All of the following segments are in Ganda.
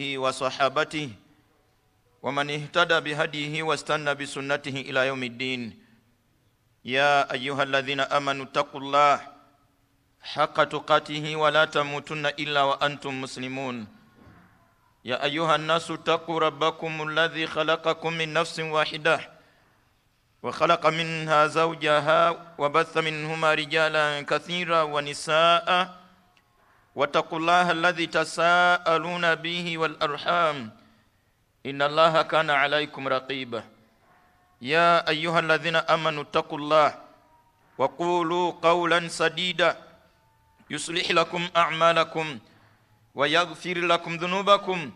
آله وصحابته ومن اهتدى بهديه واستنى بسنته إلى يوم الدين. يا أيها الذين آمنوا اتقوا الله حق تقاته ولا تموتن إلا وأنتم مسلمون. يا أيها الناس اتقوا ربكم الذي خلقكم من نفس واحدة وخلق منها زوجها وبث منهما رجالا كثيرا ونساء واتقوا الله الذي تساءلون به والأرحام. إن الله كان عليكم رقيبا. يا أيها الذين آمنوا اتقوا الله وقولوا قولا سديدا. يصلح لكم أعمالكم ويغفر لكم ذنوبكم.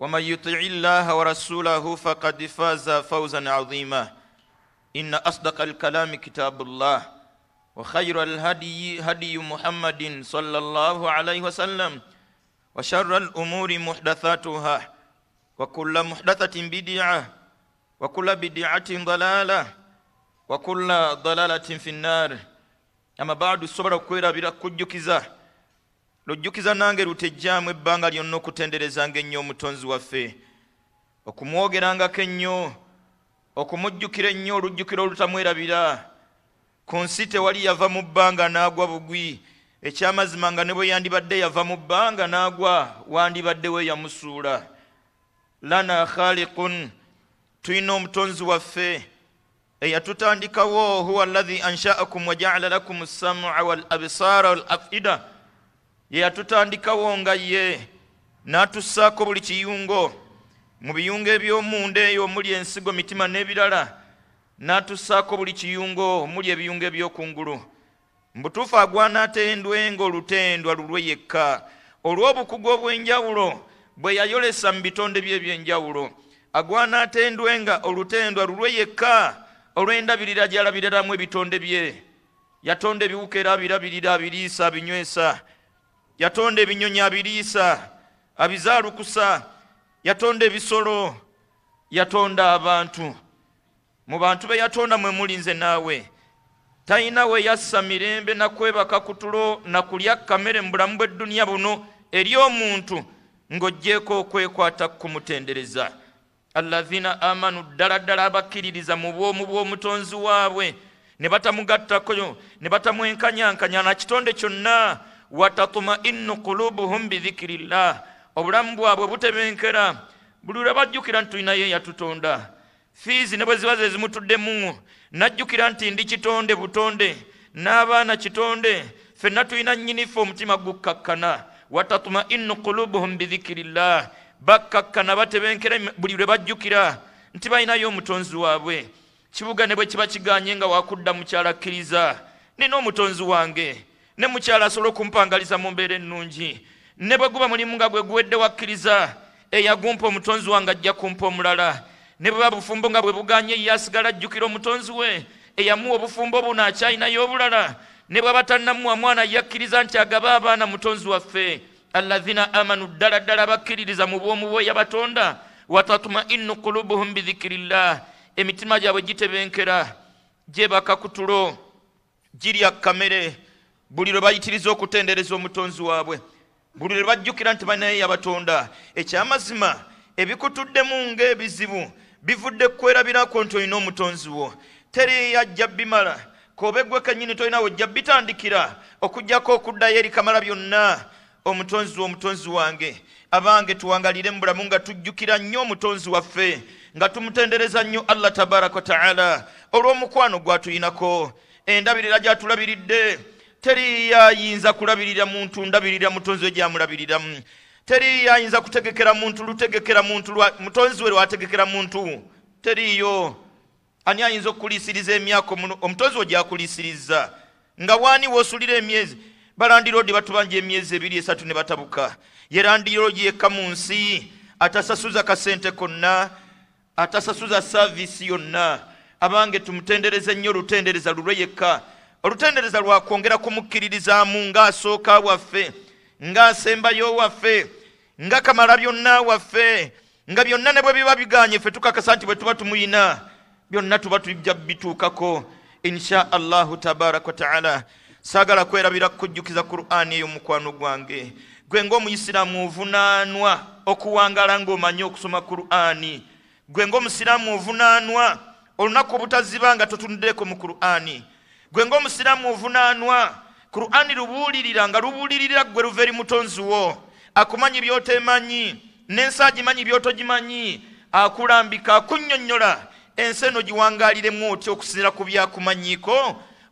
ومن يطع الله ورسوله فقد فاز فوزا عظيما. إن أصدق الكلام كتاب الله. وخير الهدي هدي محمد صلى الله عليه وسلم وشر الأمور محدثاتها وكل محدثة بدعة وكل بدعة ضلالة وكل ضلالة في النار أما بعد sobola okwerabira kujjukiza lujjukiza nange lutejjaamu ebbanga lyonna okutenderezanga ennyo omutonzi waffe okumwogerangako ennyo okumujjukira ennyo olujjukiro olutamwerabira ku nsi tewali yava mu bbanga n'agwa bugwi. Ekyamazima nga ne bwe yandibadde yava mu bbanga n'agwa wandibadde we yamusuula. Lana khaliqun tulina omutonzi waffe eyatutandikawo huwa allahi anshaakum wajaala lakum samua wal absaara wal afida. Ye yatutandikawo nga ye n'atussaako buli kiyungo. Mu biyungo eby'omunda eyo omuli ensigo mitima n'ebirala n'atussaako buli kiyungo omuli ebiyungo eby'okungulu. Mu butuufu agwana atendwenga olutendwa lulwe yekka. Olw'obukugu obw'enjawulo bwe yayolesa mu bitonde bye eby'enjawulo. Agwana atendwenga olutendwa lulwe yekka olw'endabirira gy'alabiriramu ebitonde bye. Yatonda ebiwuka era abirabirira abiriisa abinywesa. Yatonda ebinyonyi abiriisa abizaalukusa. Yatonda ebisolo. Yatonda abantu mu bantu be yatonda mwe muli nze naawe. Talina we yassa mirembe nakwebaka ku tulo nakulya kamere mu bulamu bw'edduniya buno eri omuntu ng'oggyeko okwekwata kumutendereza alazina amanu ddala ddala abakkiririza mu bwomu bw'omutonzi waabwe. Ne batamugattako ne batamwenkanyankanya na kitonde kyonna. Watatumainu kulubuhum bidhikirillah obulamu bwabwe butebenkera. Buli lwe bajjukira nti tulina ye yatutonda fiizi ne bwe ziba ze zimutuddemu najjukira nti ndi kitonde butonde n'abaana kitonde ffenna tulina nnyinife omutima gukkakkana watatumainu kulubuhum bidhikirillah bakkakkana batebenkera buli lwe bajjukira nti balinayo omutonzi waabwe. Kibuga ne bwe kiba kiganye nga wakudda mukyala akkiriza nina omutonzi wange ne mukyala asobola okumpangaliza mu mbeera ennungi. Ne bwe guba mulimu nga gwe guwedde wakkiriza eyagumpa omutonzi wange ajja kumpa omulala ne bwe ba bufumbo nga bwe buganye ye asigala ajjukira omutonzi we eyamuwa obufumbo buno akyalinayo obulala ne bwaba tannamuwa mwana yakkiriza nti agaba abaana mutonzi waffe. Alazina amanu ddala ddala bakkiririza mu bwomu bwe yabatonda. Watatumainu kulubuhum bidhikirillah emitima gyabwe gitebenkera gyebaka ku tulo girya kamere buli lwe bayitiriza okutendereza omutonzi waabwe buli lwe bajjukira nti balinaye yabatonda. Ekyamazima ebikutuddemu ng'ebizibu bivudde kwerabirako nti olina omutonzi wo. Teri yajja bimala kobe gwe kennyini tolina wejja bitandikira okugjako okuddayo eri kamala byonna omutonzi wo omutonzi wange. Abange tuwangalire mu bulamu nga tujjukira nnyo omutonzi waffe nga tumutendereza nnyo allah tabaraka wataala olw'omukwano gwatuyinako endabirira gyatulabiridde teri yayinza kulabirira muntu ndabirira mutonzi we gyamulabiriramu teri yayinza kutegekera muntu lutegekera muntu mutonzi we lwategekera muntu. Teriyo. Ani ayinza okuliisiriza emyaka omutonzi we gyakuliisiriza nga waani woosulira emyezi? Balandiroodi batubanja emyezi ebiri esatu ne batabuka. Ye landiroodi yekka mu nsi atasasuza kasente konna atasasuza saaviisi yonna. Abange tumutendereze nnyo olutendereza lulwe yekka. Olutendereza lwakwongera kumukkiririzaamu ng'asooka waffe ng'asembayo waffe nga kamala byonna waffe nga byonna ne bwe biba biganye ffe tukakasa nti bwe tuba tumuyina byonna tuba tujja bituukako insha allahu tabaraka wataala saagala kwerabira kujjukiza qur'ani eyo mukwano gwange. Gwe ngaomuyisiraamu ovunaanwa okuwangala ng'omanyi okusoma qur'ani gwe ngaomusiraamu ovunaanwa olunaku obutaziba nga totunuddeeko mu qur'ani gwe ngaomusiraamu ovunaanwa qur'ani lubuulirira nga lubuulirira gwe luva eri mutonzi wo akumanyi byotemanyi n'ensi agimanyi byotogimanyi akulambika akunnyonnyola ensi eno giwangaaliremu otya okusinzira ku byakumanyiiko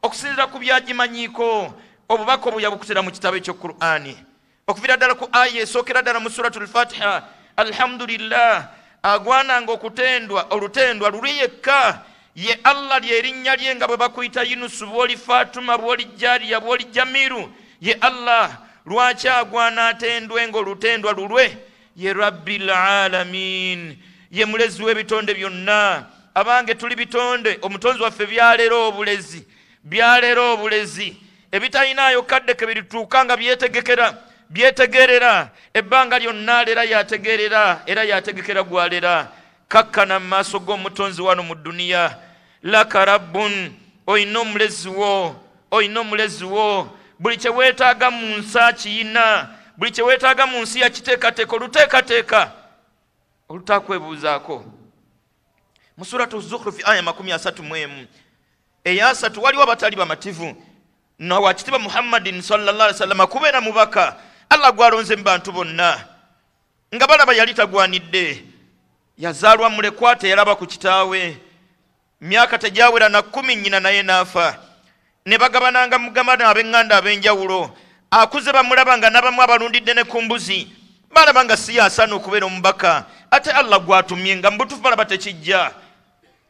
okusinzira ku byagimanyiiko? Obubaka obwo yabukutera mu kitabo ekyo qur'ani okuvira ddala ku aya esookera ddala mu suratu lfatiha alhamdulillah agwananga okutendwa olutendwa luli yekka ye allah lyerinnya lye nga bwe bakuyita yunusu bwoli fatuma bwoli jariya bwoli jamiru ye allah lwaki agwana atendwe ngaolutendwa lulwe? Ye rabbi lalamin ye mulezi w'ebitonde byonna. Abange tuli bitonde omutonzi waffe byaleera obulezi byaleera obulezi. Ebitalinayo kaddeke birituuka nga byetegekera byetegerera. Ebbanga lyonna leera yategerera era yategekera gwalera. Kakkana mu maaso g'omutonzi wano mu duniya laka rabbun oyina omulezi wo oyina omulezi wo buli kye weetaaga mu nsi akiyina buli kye weetaaga mu nsi yakiteekateeka oluteekateeka olutakwebuuzaako mu suratu zukhrufi aya 31 eyasatu waliwo abatali bamativu. Nawakitiba muhammadin sallallahu sallama kubeera mubaka allah gwalonze mu bantu bonna. Nga balaba yali tagwanidde. Yazaalwa mulekwa teyalaba ku kitaawe. Myaka tegyawera na kumi nnyina naye naafa ne bagabananga mugambana ab'eŋŋanda ab'enjawulo akuze bamulaba nga nabamu abalundidde ne ku mbuzi balaba nga si yasaana okubeera omubaka ate allah gwatumye nga mubutufu balaba tekijja.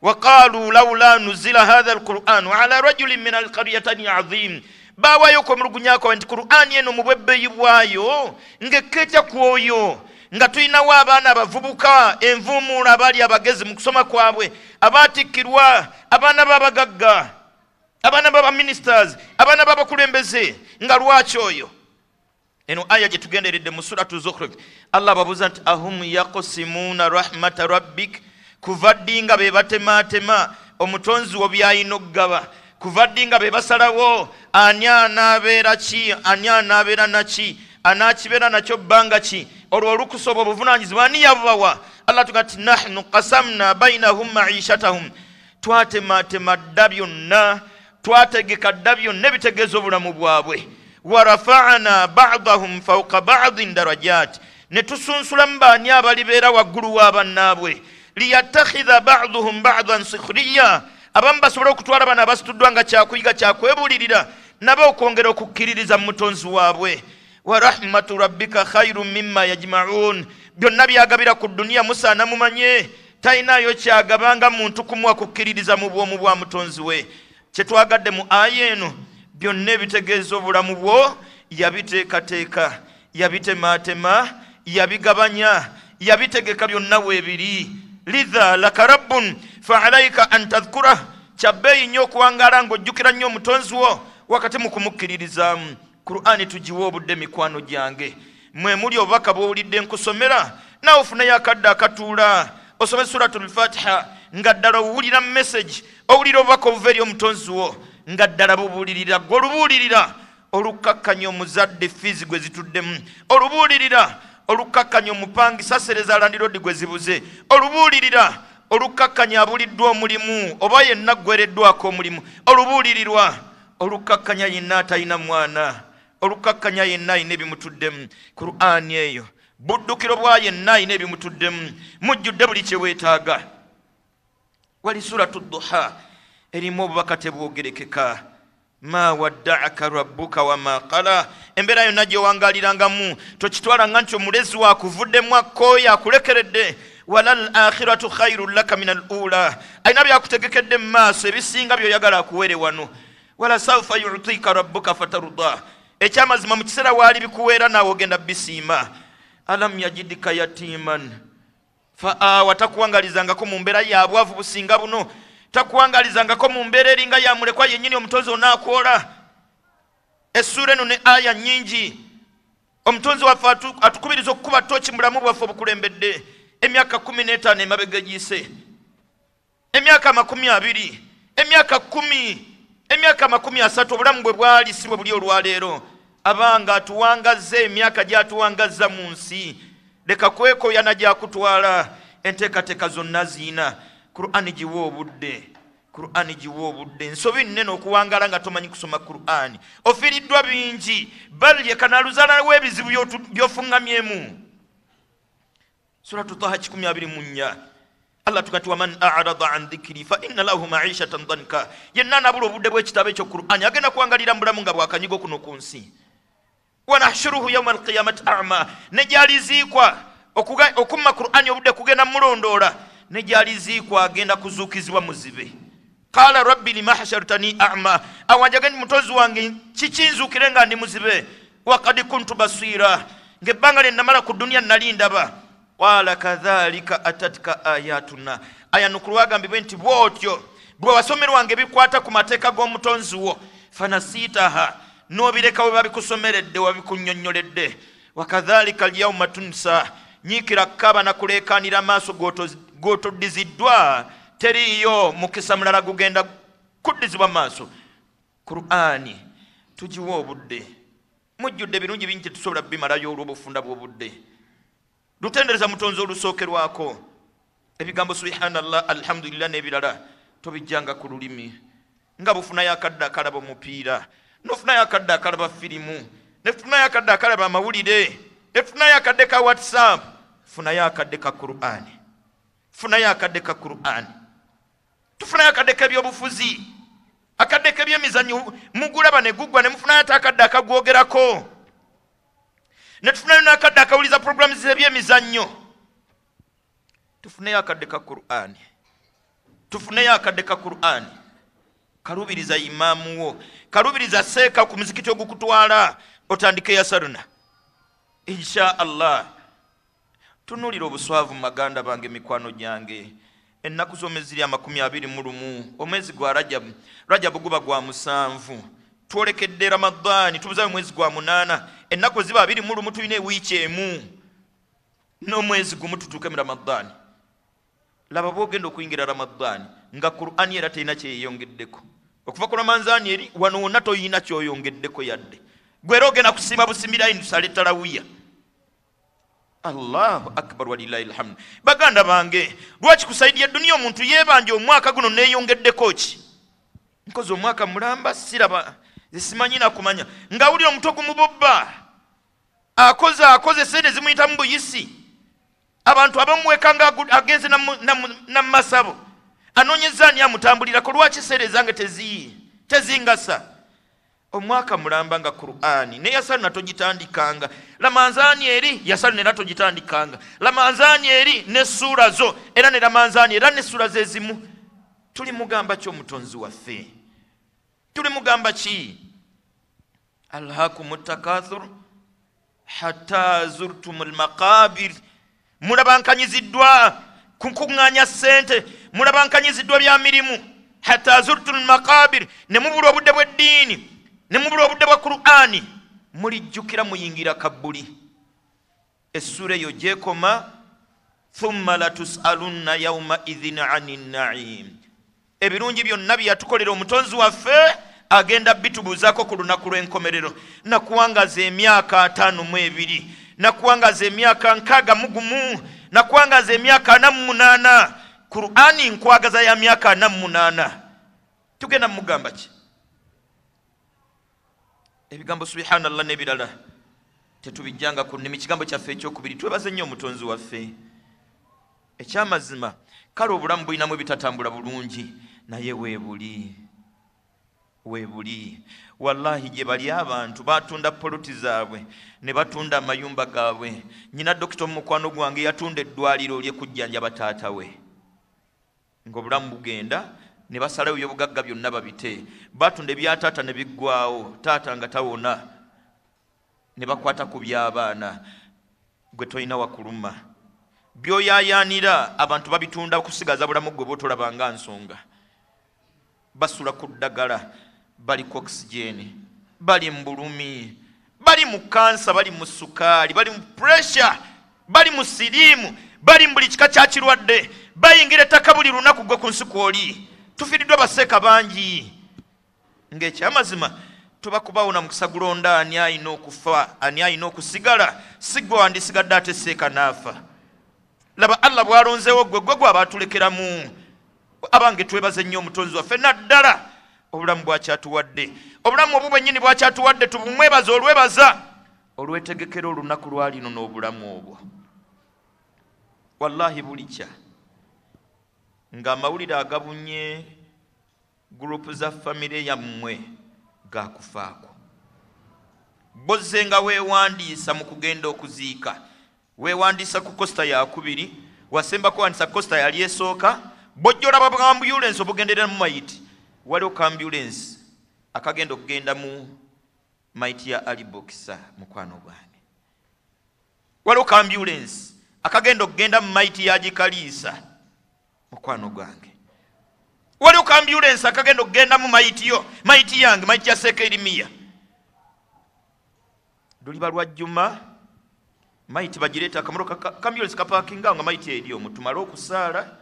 Waqaaluu laula nuzila hatha alquranu ala rajulin min alqaryatani azim bawayo okwemulugunyako nti qur'ani eno mu bwebbeeyi bwayo ng'ekkeetya ku oyo nga tulinawo abaana abavubuka envuumuulo abaali abagezi mu kusoma kwabwe abaatikkirwa abaana b'abagagga abaana b'abaministers abaana b'abakulembeze nga lwaki oyo? Eno aya gye tugenderedde mu suratu zukhruf. Allah ababuuza nti ahum yakusimuuna rahmata rabbik? Kuva ddi nga be batemaatema omutonzi wo byayina okugaba kuva ddi nga be basalawo? Ani anaabeera ki? Ani anaabeera naki anaakibeera nakyo bbanga ki? Olwo olukusoba obuvunaanyizibwa ani yabubawa allah tuga ti nahnu kasamna bainahum maishatahum. Twatemaatema dda byonna twategeka dda byonna ebitegeeza obulamu bwabwe warafana badahum fauka badin darajat. Ne tusunsulamu baani abalibeera waggulu wa bannaabwe. Liyattakhidha baduhum badan sikhuriya abamu basobole okutwala bano abasituddwa nga kyakuyiga kyakwebulirira nabo okwongera okukkiririza mu mutonzi waabwe. Wa rahmatu rabbika khairu mima yajmaun. Byonna byagabira ku duniya musaana mumanye talinayo kyagabanga muntu kumuwa kukkiririza mu bwomu bwa mutonzi we kyetwagadde mu aya eno byonna ebitegeeza obulamu bwo yabiteekateeka yabitemaatema yabigabanya yabitegeka byonna weebiri. Lidha laka rabbun faalaika an tadhkura. Kyabbeeyi nnyo okuwangaala ng'ojjukira nnyo omutonzi wo wakati mu kumukkiririzaamu. Qur'ani tugiwa obudde mikwano gyange. Mwe muli obubaka bw'owulidde nkusomera naawe ofunayo akadde akatuula. Osome suratu lfatiha nga ddala owulira message owulira obubaka obuva eri omutonzi wo nga ddala bubuulirira gwe olubuulirira olukkakkanya omuzadde fiizi gwe zituddemu. Olubuulirira olukkakkanya omupangisa sereza landirodi gwe zibuze. Olubuulirira olukkakkanya abuliddwa omulimu oba yenna gwereddwako omulimu. Olubuulirirwa olukkakkanya yenna atalina mwana. Olukkakkanya yenna ayina ebimutuddemu. Qur'ani eyo buddukiro bwa yenna ayina ebimutuddemu. Mujjudde buli kyeweetaaga wali suratu duha erimu obubaka tebwogerekeka ma waddaaka rabbuka wama qala embeera yonna gyewangalirangamu tokitwalanga nti omulezi wakuvuddemu akkooyo akulekeredde. Wala l akhiratu khairun laka min al ula alina byakutegekedde mu maaso ebisinga byoyagala akuwere wano. Wala saufa yutika rabbuka fataruda ekyamazima mu kiseera waali bikuweera naawe ogenda bisiima. Alam yajidika yatiman faawa takuwangalizangako mu mbeera yabwavu businga buno. Takuwangalizangako mu mbeera eringa yamulekwa yennyini omutonzi onaakwola essuura eno ne aya nnyingi. Omutonzi waffe atukubiriza okukuba toki mulamu bwaffe obukulembedde. Emyaka kumi n'etaano emabega giyise. Emyaka makumi abiri emyaka kumi emyaka makumi asatu obulamu bwe bwali si bwe buli olwaleero. Abanga atuwangazza emyaka gy'atuwangazza mu nsi leka kwekoyana gyakutwala enteekateeka zonna ziina qur'ani giwa obudde qur'ani giwa obudde. Ensobi nnene okuwangala nga tomanyi kusoma qur'ani ofiiriddwa bingi bal yekanaluzala w'ebizibu by'ofuŋŋamyemu. Suratu taha 24 allah tugati waman arada an dhikiri fa inna lahu maishatan dhanka. Yenna anabula obudde bw'ekitabo ekyo qur'ani agenda kuwangalira mu bulamu nga bwakanyigo kuno ku nsi wanahshuruhu yauma alqiyamati ama. Negyaliziikwa okumma qur'ani obudde kugenda mulondoola negyaliziikwa agenda kuzuukizibwa muzibe qala rabbi lima hashartani ama. Awanjage ndi mutozi wange kikinzuukire nga ndi muzibe wakad kuntu basira ngaebbanga lyenamala ku duniya nali ndaba. Qala kadhalika atatka ayatuna. Ayanukulu agambibwe nti bwotyo bwe wasomerwanga ebikwata ku mateeka g'omutonzi wo fanasitaha n'obireka bwe babikusomeredde wabikunyonnyoledde wakadhalika alyauma tunsa nyiikira kkaba nakuleekanira amaaso g'otoddiziddwa teriiyo mukisa mulala gugenda kuddizibwa maaso. Qur'ani tugiwa obudde. Mujjudde ebirungi bingi tetusobola bimalayo olw'obufunda bw'obudde. Lutendereza mutonzi olusookerwako ebigambo subhanallah alhamdulillah n'ebirala tobijjanga ku lulimi. Nga bufunayo akadde akalaba omupiira nofunayo akadde akalaba firimu netufunayo akadde akalaba amawulire netufunayo akadde ka whatsapp funayo akadde ka qur'ani funayo akadde ka qur'ani tufunayo akadde kebyobufuzi akadde kebyemizanyo mugulaba ne guggwa ne mufunayo ate akadde akagwogerako netufunayo nakadde akawuliza programu zebyemizannyo tufuneyo akadde ka qur'ani tufuneyo akadde ka qur'ani kalubiriza imaamu wo kalubiriza seeka ku muzikiti ogukutwala otandike yasaruna insha allah tunulira obuswavu mu maganda bange mikwano gyange. Ennaku z'omwezi amakumi abiri mu lumu omwezi gwa rajabu rajabu guba gwa musanvu. Twolekedde ramadaani tubuzayo mwezi gwa munaana. Ennaku ziba abiri mu lumu tulina ewiiki emu. N'omwezi gumu tutuuke mu ramadaani laba bwogenda okuyingira ramadaani nga qur'ani era terina kyeyeyongeddeko okuva ku ramanzaani eri wano wonna toyina kyoyongeddeko yadde. Gwera ogenda kusiima busimiraini tusale talawiya. Allahu akbar walilahi lhamdu baganda bange lwaki kusaidia eduniya omuntu yebanja omwaka guno neyongeddeko ki? Nkozi omwaka mulamba siraba zisimanyi nakumanya. Ngaawulira omutwe gumubobba akoze akoze sente zimuyitamu buyisi. Abantu abamuweka nga agenze namumasabo anoonyeza ani amutambulirako lwaki sente zange tezingasa. Omwaka mulamba nga qur'ani ne yasalu natogitandikanga lamanzaani eri? Yasalu nera togitandikanga lamanzaani eri? Nessuura zo. Era ne lamanzaani era nessuura zezimu tuli mugamba ki omutonzi waffe? Tuli mugamba ki? Alhakum takathur hatta zurtum lmaqabir mulabankanyiziddwa kukuŋŋaanya ssente mulabankanyiziddwa bya mirimu. Hatta zurtum lmaqabir ne mubula obudde bw'eddiini ne mubula obudde bwa qur'ani mulijjukira muyingira kabbuli. Essura eyo gyekoma thumma latusalunna yaumaidhin ani naim. Ebirungi byonna byeyatukolera omutonzi waffe agenda bitubuuzako ku lunaku lw'enkomerero. Nakuwangaza emyaka ataano mu ebiri nakuwangaza emyaka nkaaga mu gumu nakuwangaza emyaka ana mu munaana qur'ani nkwagaza ya myaka ana mu munaana tugenda mumugamba ki? Ebigambo subhanallah n'ebirala tetubijjanga ku nnimi. Kigambo kyaffe ekyokubiri twebaze nnyo omutonzi waffe. Ekyamazima kale obulamu bulinamu ebitatambula bulungi. Naye weebuli weebuli wallahi gye bali abantu batunda poloti zaabwe ne batunda amayumba gaabwe. Nyina dokita omukwano gwange yatunda eddwaliro lyekujjanjaba taata we. Ngaobulamu bugenda ne basalawo ebyobugagga byonna babite. Batunda ebya taata ne biggwawo taata nga tawona ne bakwata ku by'abaana. Gwe tolina wakuluma. Byoyayaanira abantu babitunda kusigaza bulamu gwe bwotolabanga nsonga. Basula ku ddagala bali ku oxygeni bali mu bulumi bali mu kansa bali mu sukaali bali mu puresure bali mu siriimu bali mu buli kika kyakirwadde bayingira ettaka buli lunaku gwe ku nsi kwoli tufiiriddwa baseeka bangi. Ng'ekyamazima tubakubaawo na mukisa gulonda ani ayina okufa ani ayina okusigala sigwe wandisigadde ate seeka naafa laba allah bwalonzeewo gwe gwe gwe abaatulekeramu. Abange twebaze nnyo omutonzi waffe naddala obulamu bwakyatuwadde. Obulamu obwo bwennyini bwakyatuwadde tubumwebaza olwebaza. Olwetegekera olunaku lwalino n'obulamu obwo. Wallahi bulikya ng'amawulire agabunye gurupu za famire yammwe gakufaako bozze nga weewandiisa mu kugenda okuziika. Weewandiisa ku kosita yakubiri wasemba kuwandiisa kosita yali esooka bojja olaba bwambulensi obugenderera mu mayiti waliwo kambulensi akagenda okugenda mu mayiti ya alibokisa mukwano gwange. Waliwo kambulensi akagenda okugenda mu mayiti ya gikaliisa mukwano gwange. Waliwo kambulensi akagenda okugenda mu mayiti yo mayiti yange mayiti ya sekerimiya luliba lwajjuma mayiti bagireeta akamotoka kambulensi kapakinga nga mayiti eri omwo tumale okusaala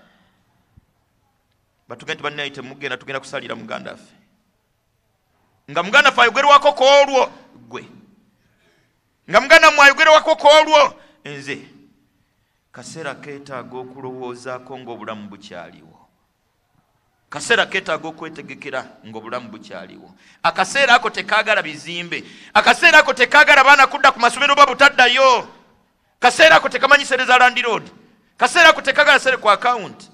batuge nti bannaye temugenda tugenda kusalira muganda affe nga muganda ffe ayogerwako koolwo gwe. Nga muganda mmwe ayogerwako koolwo nze. Kaseera keetaaga okulowoozaako ng'obulamu bukyaliwo. Kaseera keetaaga okwetegekera ng'obulamu bukyaliwo. Akaseera ako tekaagala bizimbe. Akaseera ako tekaagala baana kudda ku masomero ba butaddayo. Kaseera ako tekamanyisereza landiroad kaseera ako tekaagala sere ku akawunti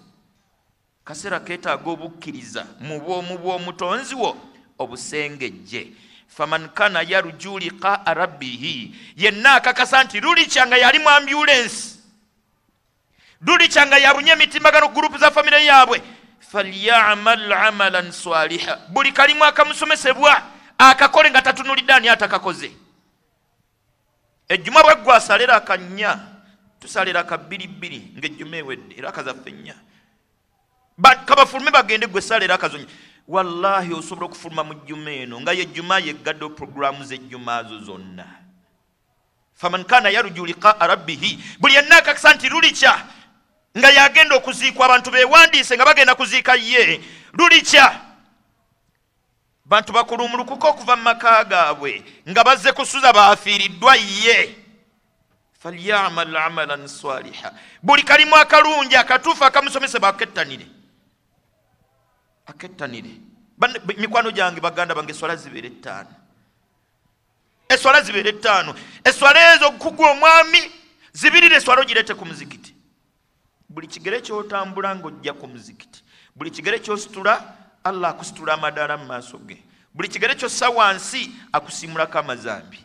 kaseera keetaaga obukkiriza mu bwomu bw'omutonzi wo obusengejje faman kana yarju liqaa rabbihi yenna akakasa nti lulikyanga yali mu ambulensi lulikyanga yabunye emitimbagano gurupu za famire yaabwe. Falyamal amalan swaliha buli kalimu akamusomesebwa akakole nga tatunulidde ani atakakoze. Ejjuma bweggwa asalera akannya tusalera akabbiribbiri ngaejjuma ewedde era akazaffe nnya kabafulume bagende gwe salera akazonya wallahi osobola okufuluma mu jjuma eno nga yejjuma yeggadde puroguramu z'ejjuma zo zonna. Faman kana yarju liqaa rabbihi buli yenna akakasa nti lulikya nga yagenda okuziikwa abantu bewandiise nga bagenda kuziika ye lulikya bantu bakulumulukuka okuva mu maka gaabwe nga bazze kusuza baafiiriddwa ye. Falyamal amalan swaliha buli kalimu akalungi akatuufu akamusomesebwa akettanire akettanire mikwano gyange baganda bange eswala zibeera ettaano eswala zibeera ettaano eswala ezo kugwa omwami zibirire eswala ogirete ku muzikiti. Buli kigere kyotambula ngaojja ku muzikiti. Buli kigere kyositula allah akusitula amadaala mu maaso ge. Buli kigere kyossa wansi akusimulako amazambi.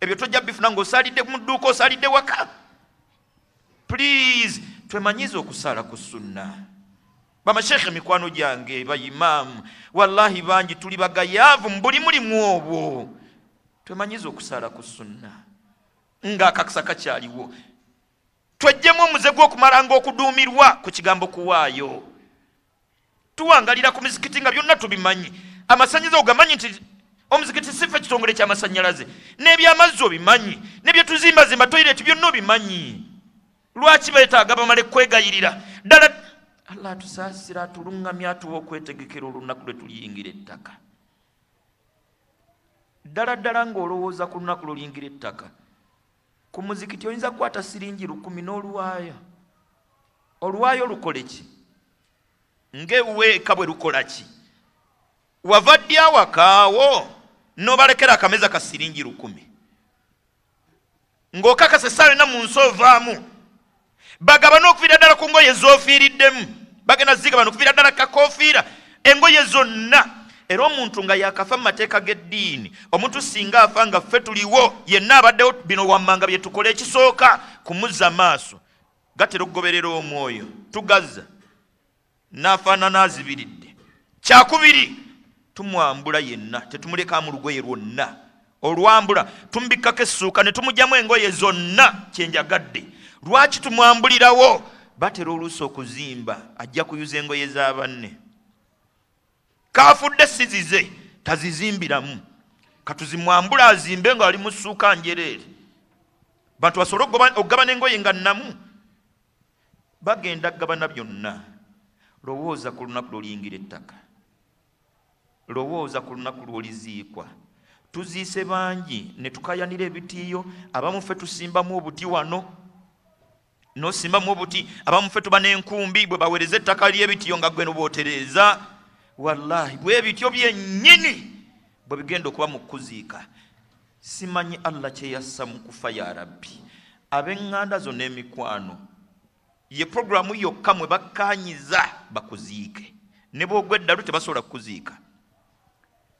Ebyo tojja bifuna ngaosalidde mu dduuka osalidde waka. Please twemanyize okusala ku sunna bamashekhe mikwano gyange bayimaamu wallahi bangi tuli bagayaavu mu buli mulimu obwo. Twemanyize okusala ku sunna ng'akakisa kakyaliwo. Twejjemu omuze gw'okumalanga okuduumirwa ku kigambo kuwaayo. Tuwangalira ku mizikiti nga byonna tubimanyi. Amasannyalaze ogamanyi nti omuzikiti sife kitongole kyamasannyalaze n'ebyamazzi obimanyi nebyetuzimbazimba toyireti byonna obimanyi. Lwaki beetaaga bamale kwegayirira? Ddala allah atusaasira atulungamya atuwa okwetegekera olunaku lwe tuliyingira ettaka. Ddala ddala ng'olowooza ku lunaku lwoliyingira ettaka ku muzikiti oyinza kukwata siringi lukumi n'oluwaayo oluwaayo lukole ki? Ng'eweeka bwe lukola ki? Wava ddi awakaawo n'obalekera akameza ka siringi lukumi? Ng'okakasa essaawa ena mu nsi ovaamu bagaba n'okufiira ddala ku ngoye z'ofiiriddemu bagenda zigaba n'okufiira ddala kakofiira engoye zonna era omuntu nga yakafa mu mateeka g'eddiini omuntu singa afa nga ffe tuliwo yenna abaddewo bino wammanga bye tukole ekisooka kumuzza maaso. Gatera okugoberera omwoyo tugazza. N'afaanana azibiridde. Kyakubiri tumwambula yenna tetumuleka mu lugoye lwonna. Olwambula tumubikkako essuuka ne tumugyamu engoye zonna kyenjagadde lwaki tumwambulirawo? Batera oluusi okuzimba ajja kuyuza engoye za banne. Kaafudde sizize tazizimbiramu. Katuzimwambula azimbe nga ali mu ssuuka njereere. Bantu basobole okugabana engoye nga namu bagenda kugabana byonna. Lowooza ku lunaku lwoliyingira ettaka. Lowooza ku lunaku lw'oliziikwa. Tuziise bangi ne tukayanira ebitiiyo. Abamu ffe tusimbamu obuti wano nosimbamu obuti abamu ffe tuba n'enkumbi bwe baweereza ettaka ly'ebitiyo nga gwe nobootereeza wallahi bwe bityo byennyini bwe bigenda okuba mu kuziika simanyi allah kyeyassa mu kufa ya rabbi. Ab'eŋŋanda zo n'emikwano ye puroguramu yokka mwe bakkaanyiza bakuziike. Ne bwogwa eddalu tebasobola kukuziika.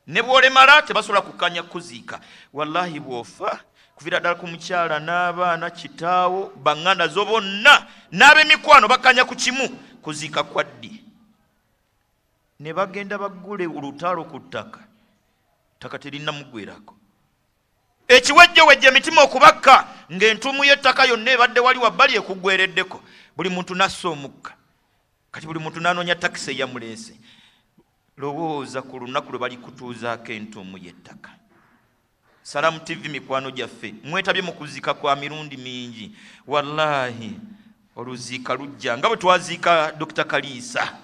Ne bw'olemala tebasobola kukkanya kukuziika. Wallahi bw'ofa kuviira ddala ku mukyala n'abaana kitaawo baŋŋanda zo bonna n'ab'emikwano bakkanya ku kimu kuziika kwa ddi? Ne bagenda baggule olutalo ku ttaka ttaka terinnamuggwerako ekiwejjewejja emitima okubakka ng'entuumu y'ettaka yonna ebadde wali wabbali ekuggwereddeko buli muntu nassa omukka. Kati buli muntu n'anoonya takisi eyamuleese. Lowooza ku lunaku lwe bali kutuuzaako entuumu y'ettaka salaamu tv mikwano gyaffe. Mwetabye mu kuziika kwa mirundi mingi. Wallaahi oluziika lujja. Nga bwe twaziika dr kaliisa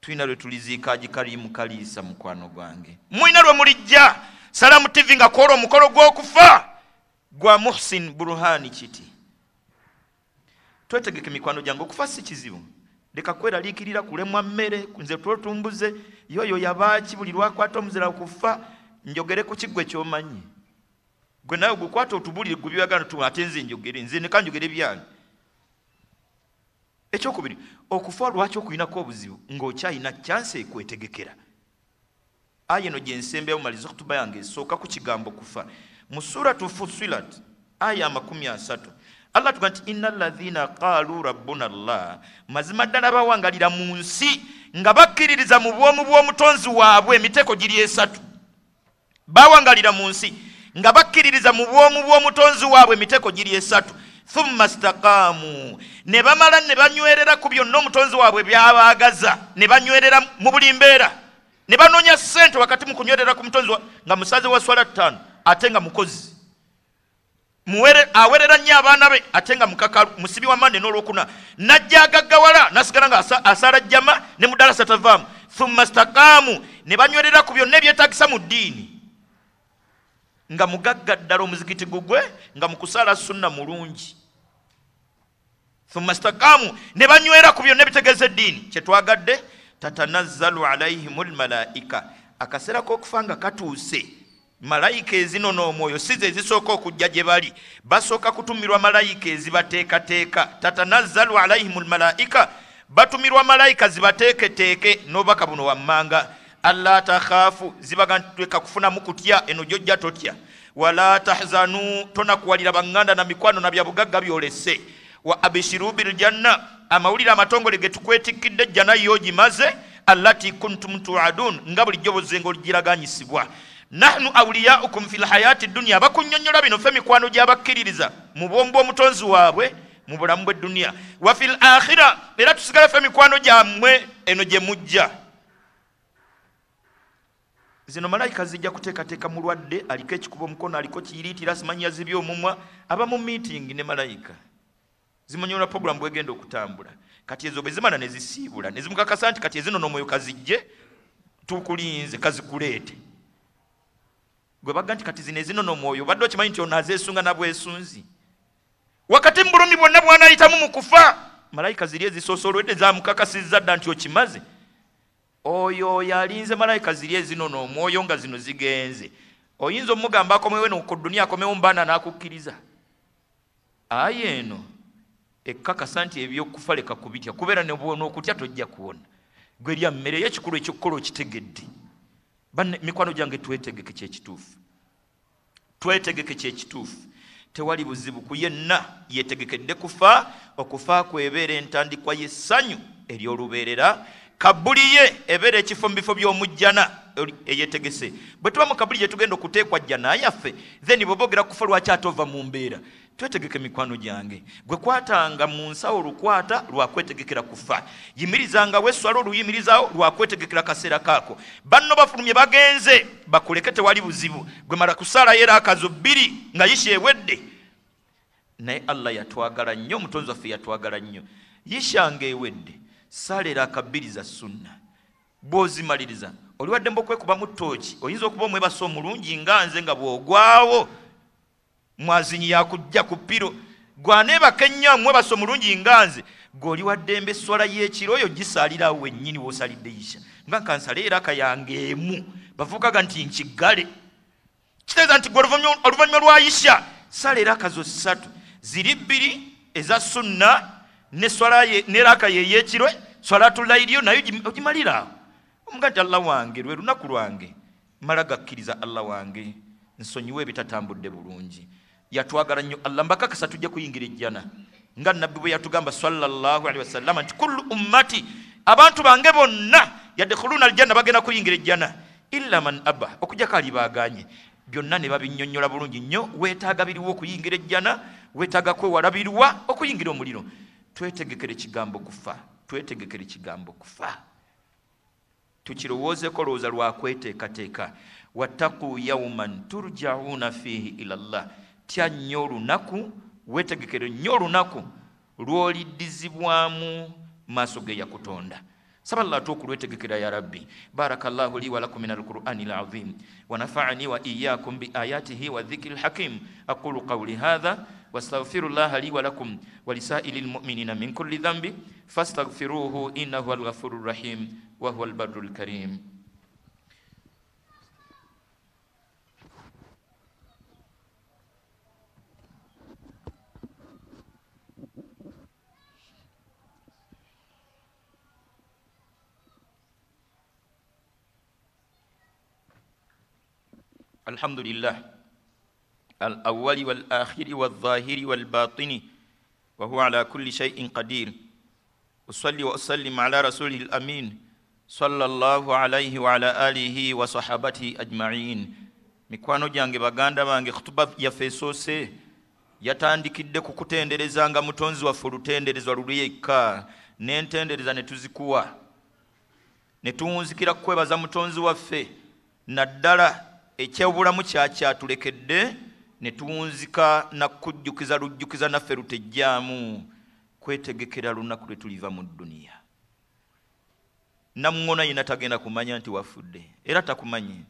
tulina lwe tuliziika agi kalimu kaliisa mukwano gwange. Mulina lwe mulijja. Salaamu tv nga kwola omukolo gw'okufa. Gwa muhsin buruhani kiti. Twetegeke mikwano gyange okufa si kizibu. Leka kweraliikirira kulemwa mmere nze twotumbuze yoyo yabaaki buli lwakwata omuzira okufa. Njogere ku kiggwe kyomanyi gwe nawe gukwata otubulire gwe byagana tu ate nze njogere nze neka njogere byange. Ekyokubiri okufa lwaki okulinako obuzibu ng'okyalina kyansi ekwetegekera? Aya eno gyensembeyo maliza okutuba yange esooka ku kigambo kufa. Mu suratu fusilat aya amakumi asatu. Allah tuga nti ina lazina qaalu rabbuna llah mazima ddala bawangalira mu nsi nga bakkiririza mu bwomu bw'omutonzi waabwe emiteeko giri esatu. Bawangalira mu nsi nga bakkiririza mu bwomu bw'omutonzi waabwe emiteeko giri esatu. Thumma stakaamu ne bamala ne banywerera ku byonna omutonzi waabwe byabaagaza ne banywerera mu buli mbeera. Ne banoonya ssente wakati mu kunywerera ku mutonzi nga musaze wa swala ttaano ate nga mukozi. Awerera nnyo abaana be ate nga mukakalu musibi wa mande n'olwokuna. Najja agaggawala nasigala nga asaala jjama ne mudalasa tavaamu thumma stakaamu ne banywerera ku byonna ebyetagisa mu ddiini nga mugagga ddala omuzikiti gugwe nga mukusaala sunna mulungi. Thumma stakaamu ne banywera ku byonna ebitegeeza eddiini. Kyetwagadde tatanazzalu alaihim lmalaika akaseera k'okufa nga katuuse malayika ezinona omwoyo si ze ezisooka okujja gye bali. Basooka kutumirwa malayika ezibateekateeka. Tatanazzalu alaihim lmalaika batumirwa malayika zibateeketeeke n'obubaka buno wammanga alla takhaafu zibaga ntuleka kufunamu kutya eno jojja totya. Wala tahzanu tonakuwalira baŋŋanda na mikwano na byabugagga byolese. Wa abishiru biljanna amawulire amatongole ge tukwetikkidde ejjana yo gimaze allati kuntum tuadun nga bulijjo buzenga oligiraganyisibwa nahnu auliyaukum fi lhayati dunia bakunyonyola bino fe mikwano gyabakkiririza mu bwomu bw'omutonzi waabwe mu bulamu bw'edduniya wa fi lakhira era tusigala fe mikwano gyammwe eno gye mujja zino malayika zijja kuteekateeka mulwadde aliko ekikuba omukono aliko kiyiriitira simanyi yazibye omumwa aba mu miitingi ne malayika. Zimanyola puroguramu bwegenda okutambula. Kati ezo bwe zimana ne zisiibula ne zimukakasa nti kati ezino nomwoyo kazijje tukulinze kazikuleete. Gwe bagga nti kati zino ezinona omwoyo obadde okimanyi nti ono azeesunga nabwesunzi wakati mu bulumi bwonna bwanayitamu mu kufa malayika ziri ezisoosolwedde zamukakasizza dda nti okimaze oyo oyo alinze malayika ziri ezinona omwoyo nga zino zigenze. Oyinza omugamba akomewo eno ku dduniya akomewo mubaana n'akukkiriza? Ayi eno ekkakasa nti ebyokufa leka kubitya kubeera n'okutya tojja kuwona. Gwe lya mmere eyekikulu ekyokukola okitegedde. Banne mikwano gyange twetegeke kyekituufu twetegeke kyekituufu tewali buzibu ku yenna yetegekedde kufa okufa kwebeera entandikwa y'essanyu ery'olubeerera kabuli ye ebeera ekifo mu bifo by'omujjana eyetegese. Bwe tuba mu kabuli gye tugenda okuteekwa jjana yaffe then bwe boogera kufa lwaki ate ova mu mbeera twetegeke mikwano gyange. Gwe kwatanga mu nsawo lukwata lwakwetegekera kufa. Yimirizanga weswala oluyimirizaawo lwakwetegekera kaseera kaako. Banno bafulumye bagenze bakuleke tewali buzibu. Gwe mala kusaalayo era akazo bbiri nga yisha ewedde. Naye allah yatwagala nnyo omutonzi waffe yatwagala nnyo. Yishanga ewedde saalera akabbiri za sunna. Bw'ozimaliriza oliwaddemba okwekubamu ttooki oyinza okuba omwebasa omulungi nga nze nga bw'ogwawo. Mwazinyi yakujja ku piro gwaneebaka ennyo amwebasa omulungi nga nze gweoli waddemba esswala y'ekiro oyo gisaalirawo wennyini woosalidde isha nga kansala era kayange emu. Bavugaga nti nkiggale. Kitegeeza nti gwe oluvannyuma lwa isha sala era akazo ssatu. Ziri bbiri eza sunna neraka yeyekiro swalatulayiriyo naye ogimaliraawo omuga nti allah wange lwe lunaku lwange mala gakkiriza allah wange nsonyiwe ebitatambudde bulungi. Yatwagala nnyo allah mbakakasa tujja kuyingira ejjana. Nga nabbi bwe yatugamba salllahalihi wasallama nti kullu ummati abantu bange bonna yadkhuluna aljanna bagenda kuyingira ejjana. Illa man aba okujjako alibaganye byonna ne babinyonnyola bulungi nnyo. Weetaaga biriwo okuyingira ejjana weetaaga kwewalabirwa okuyingira omuliro twetegekere ekigambo kufa twetegekere ekigambo kufa. Tukirowoozeko lowooza lwakweteekateeka wattaku yauman turjauna fiihi ila llah tya nnyo olunaku weetegekere nnyo olunaku lw'oliddizibwamu maaso ge yakutonda. Saba allah ate okulwetegekera ya rabbi. Baraka llahu li walakum min alqurani alazim wanafani wa iyakum biayatihi wa dhikri lhakim aqulu qawli hadha واستغفر الله لي ولكم ولسائر المؤمنين من كل ذنب فاستغفروه إنه هو الغفور الرحيم وهو البر الكريم. الحمد لله. الأول والآخر والظاهر والباطن وهو على كل شيء قدير أصلي وأسلم على رسوله الأمين صلى الله عليه وعلى آله وصحابته أجمعين mikwano gyange baganda bange khutuba yaffe esoose yatandikidde ku kutenderezanga mutonzi waffe olutenderezwa luli yekka n'entendereza ne tuzikuwa ne tuwunzikira kukwebaza mutonzi waffe naddala ekyobulamu kyakyatulekedde ne tuwunzika nakujjukiza lujjukiza naffe lutejjaamu kwetegekera lunaku lwe tuliva mu dduniya. Namuŋona yina tagenda kumanya nti wafudde era takumanyi.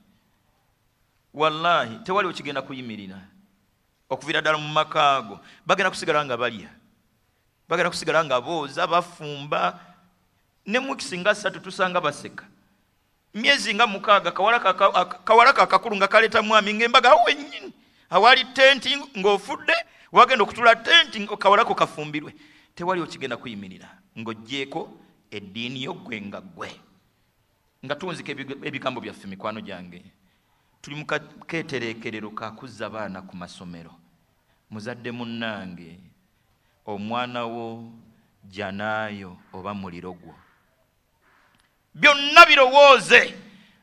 Wallahi tewali okigenda kuyimirira okuviira ddala mu maka ago. Bagenda kusigala nga balya bagenda kusigala nga booza bafumba. Ne mukisinga ssatu tusanga baseka. Myezi nga mukaaga kawalaka akakulu nga kaleeta mwami ngaembaga awo wennyini awali tenti ng'ofudde wagenda okutula tenti kawalako kafumbirwe. Tewali okigenda kuyimirira. Ng'ogjeeko eddiini yo gwe nga gwe nga tuwunzika ebigambo byaffe mikwano gyange. Tuli mu keetereekerero kakuzza baana ku masomero. Muzadde munnange omwana wo janaayo oba muliro gwo. Byonna birowooze.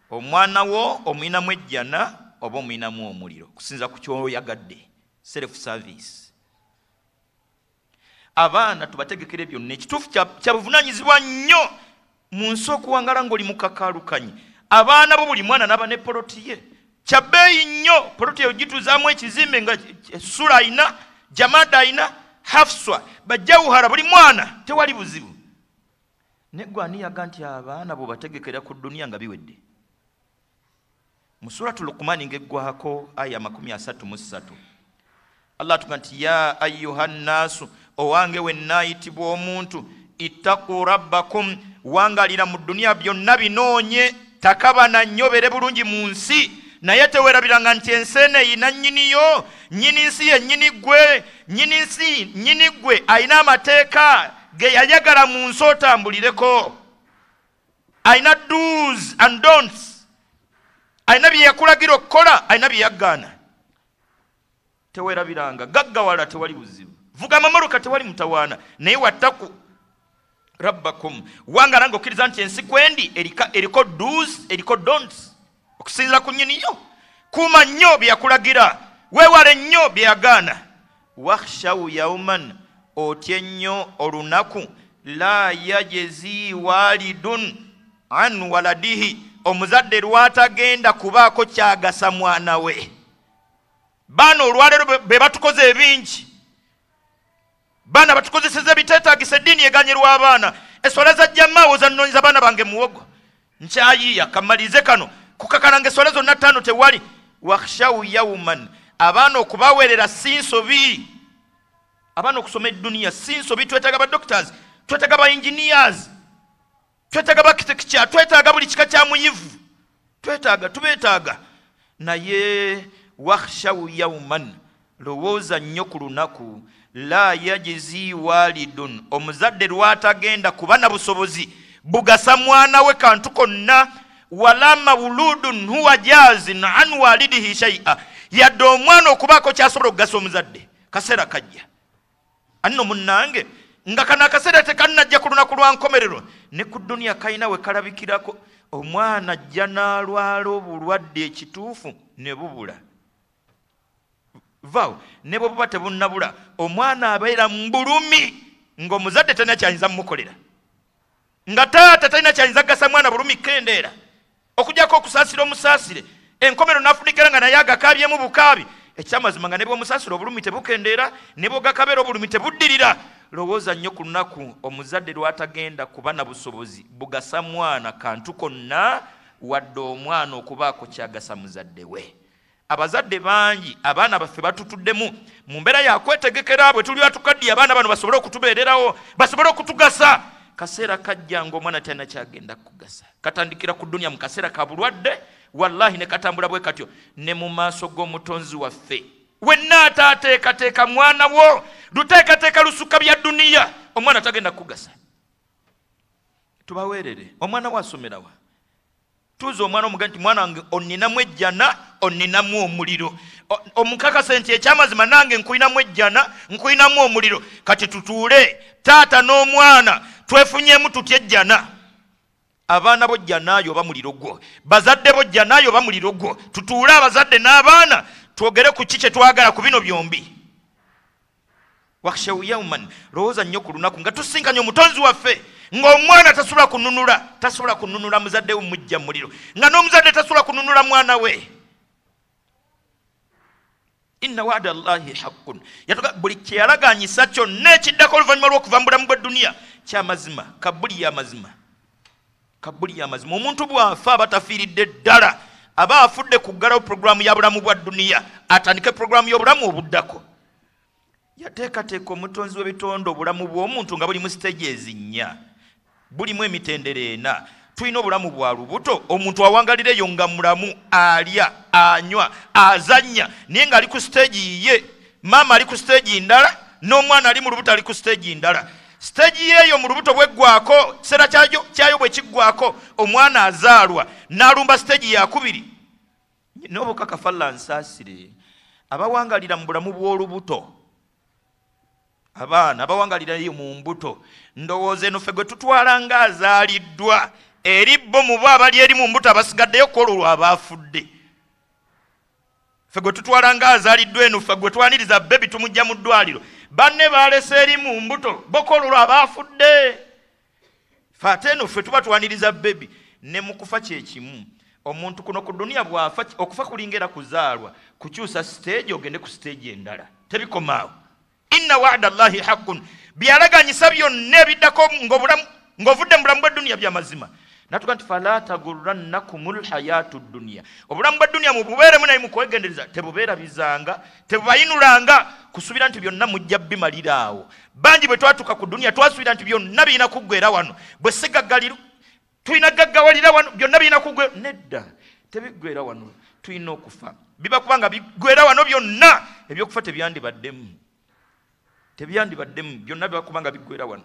Omwana wo omuyinamu ejjana oba omuyinamu omuliro kusinza ku kyoyagadde self service. Abaana tubategekere byonna ekituufu kya buvunanyizibwa nnyo mu nsi okuwangala ngaoli mukakaalukanyi abaana bo buli mwana naba ne poloti ye. Kyabbeeyi nnyo poloti eyo gituzaamu ekizimbe nga sula ayina jamada ayina hafswa bajjawuhara buli mwana tewali buzibu. Negwaniyaga nti abaana bwebategekera ku duniya nga biwedde mu suratu lukumani ngaeggwako aya 33 allah atuga nti ya ayuha nnaasu owange wennaayitibwa omuntu ittaku rabbakum wangalira mu duniya byonna binoonye takabana nnyobere bulungi mu nsi. Naye teweerabiranga nti ensi eno eyina nnyiniyo nnyini nsi yennyini gwe nnyini nsi nnyini gwe ayina amateeka ge yayagala mu nsi otambulireko. Ayina dos and dons ayina bye yakulagira okukola ayina bye yaggaana. Teweerabiranga gaggawala tewali buzibu. Vuga amamoroka tewali mutawaana naye wattaku rabbakum. Wangala nga okkiriza nti ensi kwendi eriko dos eriko dons okusinzira ku nnyiniyo kuuma nnyo bye yakulagira weewale nnyo bye yagaana. Wakhshawu yauman otye nnyo olunaku. La yajezi walidun an waladihi omuzadde lwatagenda kubaako kyagasa mwana we. Baana olwaleero be batukoze ebingi. Baana batukozeseza ebiteetagisa eddiini eganyirwa abaana eswala za jamaawo zannonyeza baana bange muwogo. Nkyayiiya kammalize kano. Kukakalanga eswala zonna ttaano tewali. Wakhshaw yauman abaana okubaweerera si nsobi. Abaana okusoma edduniya si nsobi. Twetaaga ba doctors twetaaga ba engineers twetaaga ba architecture twetaaga buli kika kya muyivu. Twetaaga tubeetaaga. Naye wakhshaw yauman lowooza nnyo ku lunaku la yajizi walidun. Omuzadde lwatagenda kuba na busobozi bugasa mwana we kantu konna wala mauludun huwa jazin an walidihi shaia yadde omwana okubaako kyasobola okugasa omuzadde kaseera kajja. Anno munnange nga kano akaseera tekanajja ku lunaku lwa nkomerero. Ne ku duniya kalina we kalabikirako omwana ajja n'alwala obulwadde ekituufu ne bubula. Vaawo ne bwe buba tebunnabula omwana abeera mu bulumi ng'omuzadde talina kyayinza mumukolera nga taata talina kyayinza kugasa mwana bulumi kendeera. Okujjako okusaasira omusaasire enkomero nafunikira nga naye agakabyemu bukaabi. Ekyamazima nga ne bwomusaasira obulumi tebukendeera ne bwogakabeera obulumi tebuddirira lowooza nnyo ku lunaku omuzadde lwatagenda kuba na busobozi bugasa mwana kantu konna wadde omwana okubaako kyagasa muzadde we. Abazadde bangi abaana baffe batutuddemu. Mu mbeera yakwetegekera bwe tuli atukaddiye abaana bano basobole okutubeererawo basobole okutugasa. Kaseera kajja ngaomwana talina kyagenda kugasa katandikira ku duniya mu kaseera ka bulwadde wallahi ne katambula bwe katyo. Ne mu maaso g'omutonzi waffe wenna ataateekateeka mwana wo luteekateeka lusuka bya duniya. Omwana tagenda kugasa tubaweerere. Omwana wo asomerawa tuuza omwana omuga nti mwana wange oninamu ejjana oninamu omuliro. Omukakase nti ekyamazima nange nkulinamu ejjana nkulinamu omuliro. Kati tutuule taata n'omwana twefunyemu tutya ejjana. Abaana bo jjanaayo oba muliro gwo? Bazadde bo jjanaayo oba muliro gwo? Tutuule abazadde n'abaana twogere ku ki kye twagala ku bino byombi? Wakhshaw yauman lowooza nnyo ku lunaku nga tusinkanye omutonzi waffe ng'omwana tasobola kununula tasobola kununula muzadde we mujja muliro nga n'omuzadde tasobola kununula mwana we. Inna wada llahi haqqun. Yatuga buli kyeyalaganyisa kyonna ekiddako oluvannyuma lw'okuva mu bulamu bw'edduniya kyamazima kabuli yamazima. Kabuli yamazima. Omuntu bw'afa aba tafiiridde ddala aba afudde kuggalawo puroguramu ya bulamu bwa dduniya atandike puroguramu y'obulamu obuddako. Yateekateeka omutonzi w'ebitonde obulamu bw'omuntu nga bulimu siteegi ezinnya bulimu emitendera ena. Tulina obulamu bwa lubuto omuntu awangalira eyo nga mulamu alya anywa azannya naye ng'ali ku siteegi ye. Maama ali ku siteegi ndala n'omwana ali mu lubuto ali ku siteegi ndala. Siteegi yeeyo mu lubuto bweggwako kiseera kyayo bwe kiggwako omwana azaalwa n'alumba siteegi yakubiri n'obukakafa nsaasire abawangalira mu bulamu bw'olubuto abaana abawangalirayo mu mbuto ndowooza eno ffe gwe tutwala ng'azaaliddwa eri bo mu bo abali eri mu mbuto abasigaddeyo kwolwo abaafudde. Ffe gwe tutwala ng'azaaliddwa eno ffe gwe twaniriza bebi tumujja mu ddwaliro. Banne baalese eri mu mbuto bokololwo abaafudde. Fe ate eno ffe tuba twaniriza bebi ne mu kufa kyekimu omuntu kuno ku duniya bwafa okufa kulinga era kuzaalwa kukyusa siteegi ogende ku siteegi endala. Tebikomaawo inna wada llahi haqqun. Byalaganyisa byonna ebiddako ng'ovudde mu bulamu bw'edduniya byamazima natuga nti fala tagurannakum lhayatu dduniya obulamu bw'edduniya mububeeremu naye mukwegendereza tebubeera bizanga tebubayinulanga kusuubira nti byonna mujja bimalira awo bangi bwe twatuuka ku duniya twasuubira nti byonna birina kuggwera wano. Bwe sigaggaliro tulina gaggawalira wano byonna birina kuggwe nedda tebiggwera wano tulina okufa. Biba kubanga biggwera wano byonna. Ebyokufa tebyandibaddemu tebyandibaddemu byonna bibakubanga biggwera wano.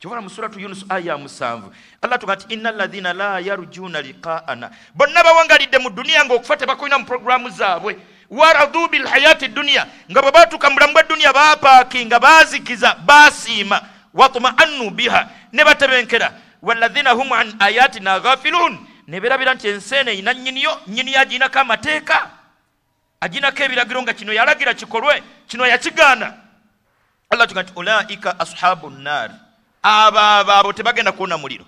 Kyobola mu suratu yunus aya musanvu. Allah tuga nti ina alladhina la yarjuna liqaana. Bonna bawangalidde mu duniya ngaokufa tebakulina mu puroguramu zaabwe. Waradu bilhayati duniya nga bwe batuuka mu bulamu bw'edduniya bapaakinga bazikiza basiima watmaannu biha ne batebenkera walladhina hum an ayatina ghafilun. Ne beerabira nti ensi eno eyina nnyiniyo nnyiniyo agiinako amateeka. Agiinako ebiragiro nga kino yalagira kikolwe kino yakigaana. Allah tuga nti ulaika ashabu nnaari abo abo abo tebagenda kuwona muliro.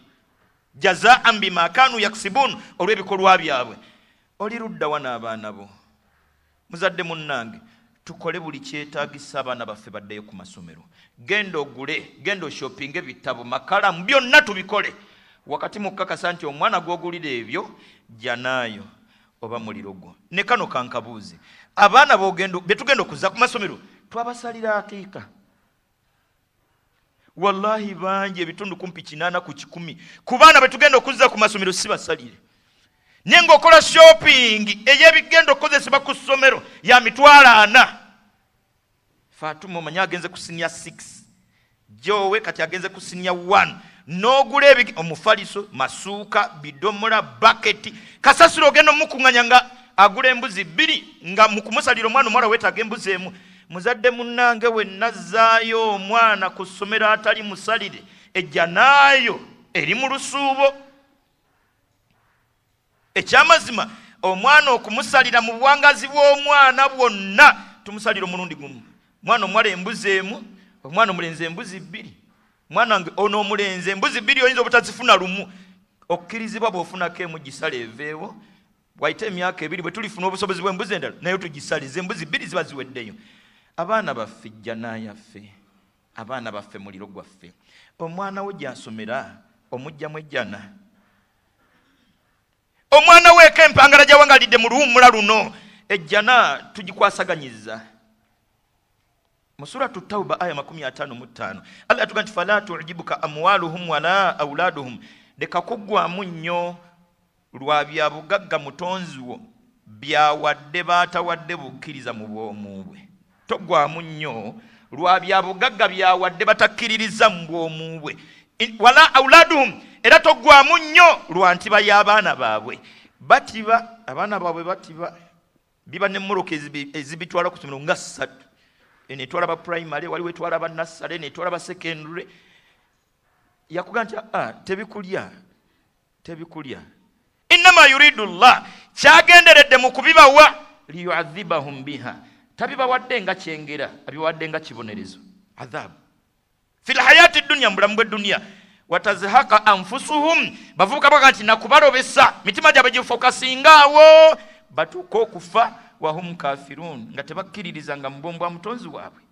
Jazaan bima kanu yaksibun olw'ebikolwa byabwe. Oli luddawa n'abaana bo? Muzadde munnange tukole buli kyetaagisa abaana baffe baddeyo ku masomero genda ogule genda oshopinga ebitabo makalamu byonna tubikole. Wakati mukakasa nti omwana gwogulira ebyo janaayo oba muliro gwo. Ne kano kankabuuzi abaana betugenda okuza ku masomero twabasalira akeeka wallahi bangi ebitundu kumpi kinaana ku kikumi. Ku baana betugenda okuzza ku masomero si basalire naye ngaokola shopping ey'ebigenda okukozesebwa ku ssomero ya mitwalo ana faatuma omanye agenze ku sinia 6 jowe kati agenze ku sinia 1 n'ogula omufaliso masuuka bidomola baketi kasasiro ogenda omukuŋŋanya nga agula embuzi bbiri nga mukumusalira omwana omuwala weetaaga embuzi emu. Muzadde munnange we nazzaayo omwana ku ssomero atali musalire ejja naayo eri mu lusuubo. Ekyamazima omwana okumusalira mu buwangazi bw'omwana bwonna tumusalira omulundi gumu omwana omuwala embuzi emu omwana omulenzi embuzi bbiri. Mwana wange ono omulenzi embuzi bbiri oyinza obutazifuna lumu. Okkirizibwa bw'ofunako emu gisala eveewo bwaite emyaka ebiri bwe tulifuna obusobozi bw'embuzi endala naye tugisalize embuzi bbiri ziba ziweddeyo. Abaana baffe jjanayaffe abaana baffe muliro gwaffe. Omwana wo gyasomera omugjamu ejjana omwana weeko empangala gyawangalidde mu luwummula luno. Ejjana tugikwasaganyiza mu suratu tauba aya 55 allah yatuga nti fala tujibuka amwaluhum wala auladuhum leka kuggwamu nnyo lwa bya bugagga mutonzi wo byawadde baatawadde bukkiriza mu bwomu bwe. Togwamu nnyo lwa bya bugagga byawadde batakkiririza mu bwomu bwe. Wala auladuhum era togwamu nnyo lwa ntiba y'abaana baabwe. Batiba abaana baabwe batiba biba nemmoloka ezibitwala ku somero nga ssatu netwala ba primary waliwo etwala ba nassale netwala ba secondary. Yakuga nti aa tebikulya tebikulya. Innama yuridu llah kyagenderedde mu kubibawa liyuadhibahum biha. Tabibawadde nga kyengera abibawadde nga kibonerezo. Adhabu fi lhayati dunya mu bulamu bw'edduniya watazihaka anfusuhum bavubuka baga nti nakubalobesa. Mitima gyabwe gifokasingaawo. Batuuka okufa wahum kafirun nga tebakkiririza nga mubwomu bwa mutonzi waabwe.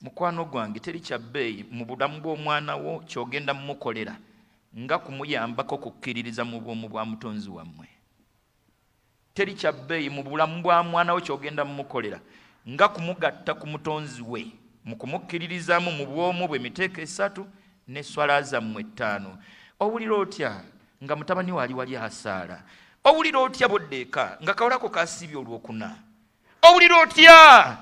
Mukwano gwange teri kyabbeeyi mu bulamu bw'omwana wo kyogenda mumukolera nga kumuyambako kukkiririza mu bwomu bwa mutonzi wammwe. Teri kyabbeeyi mu bulamu bwa mwana wo kyogenda mumukolera nga kumugatta ku mutonzi we mu kumukkiririzamu mu bwomu bwe emiteeko esatu n'eswala zammwe ettaano owulira otya? Nga mutabani waali wali asaala owulira otya boddeeka nga kawolako kasibye olwokuna. Owulira otya?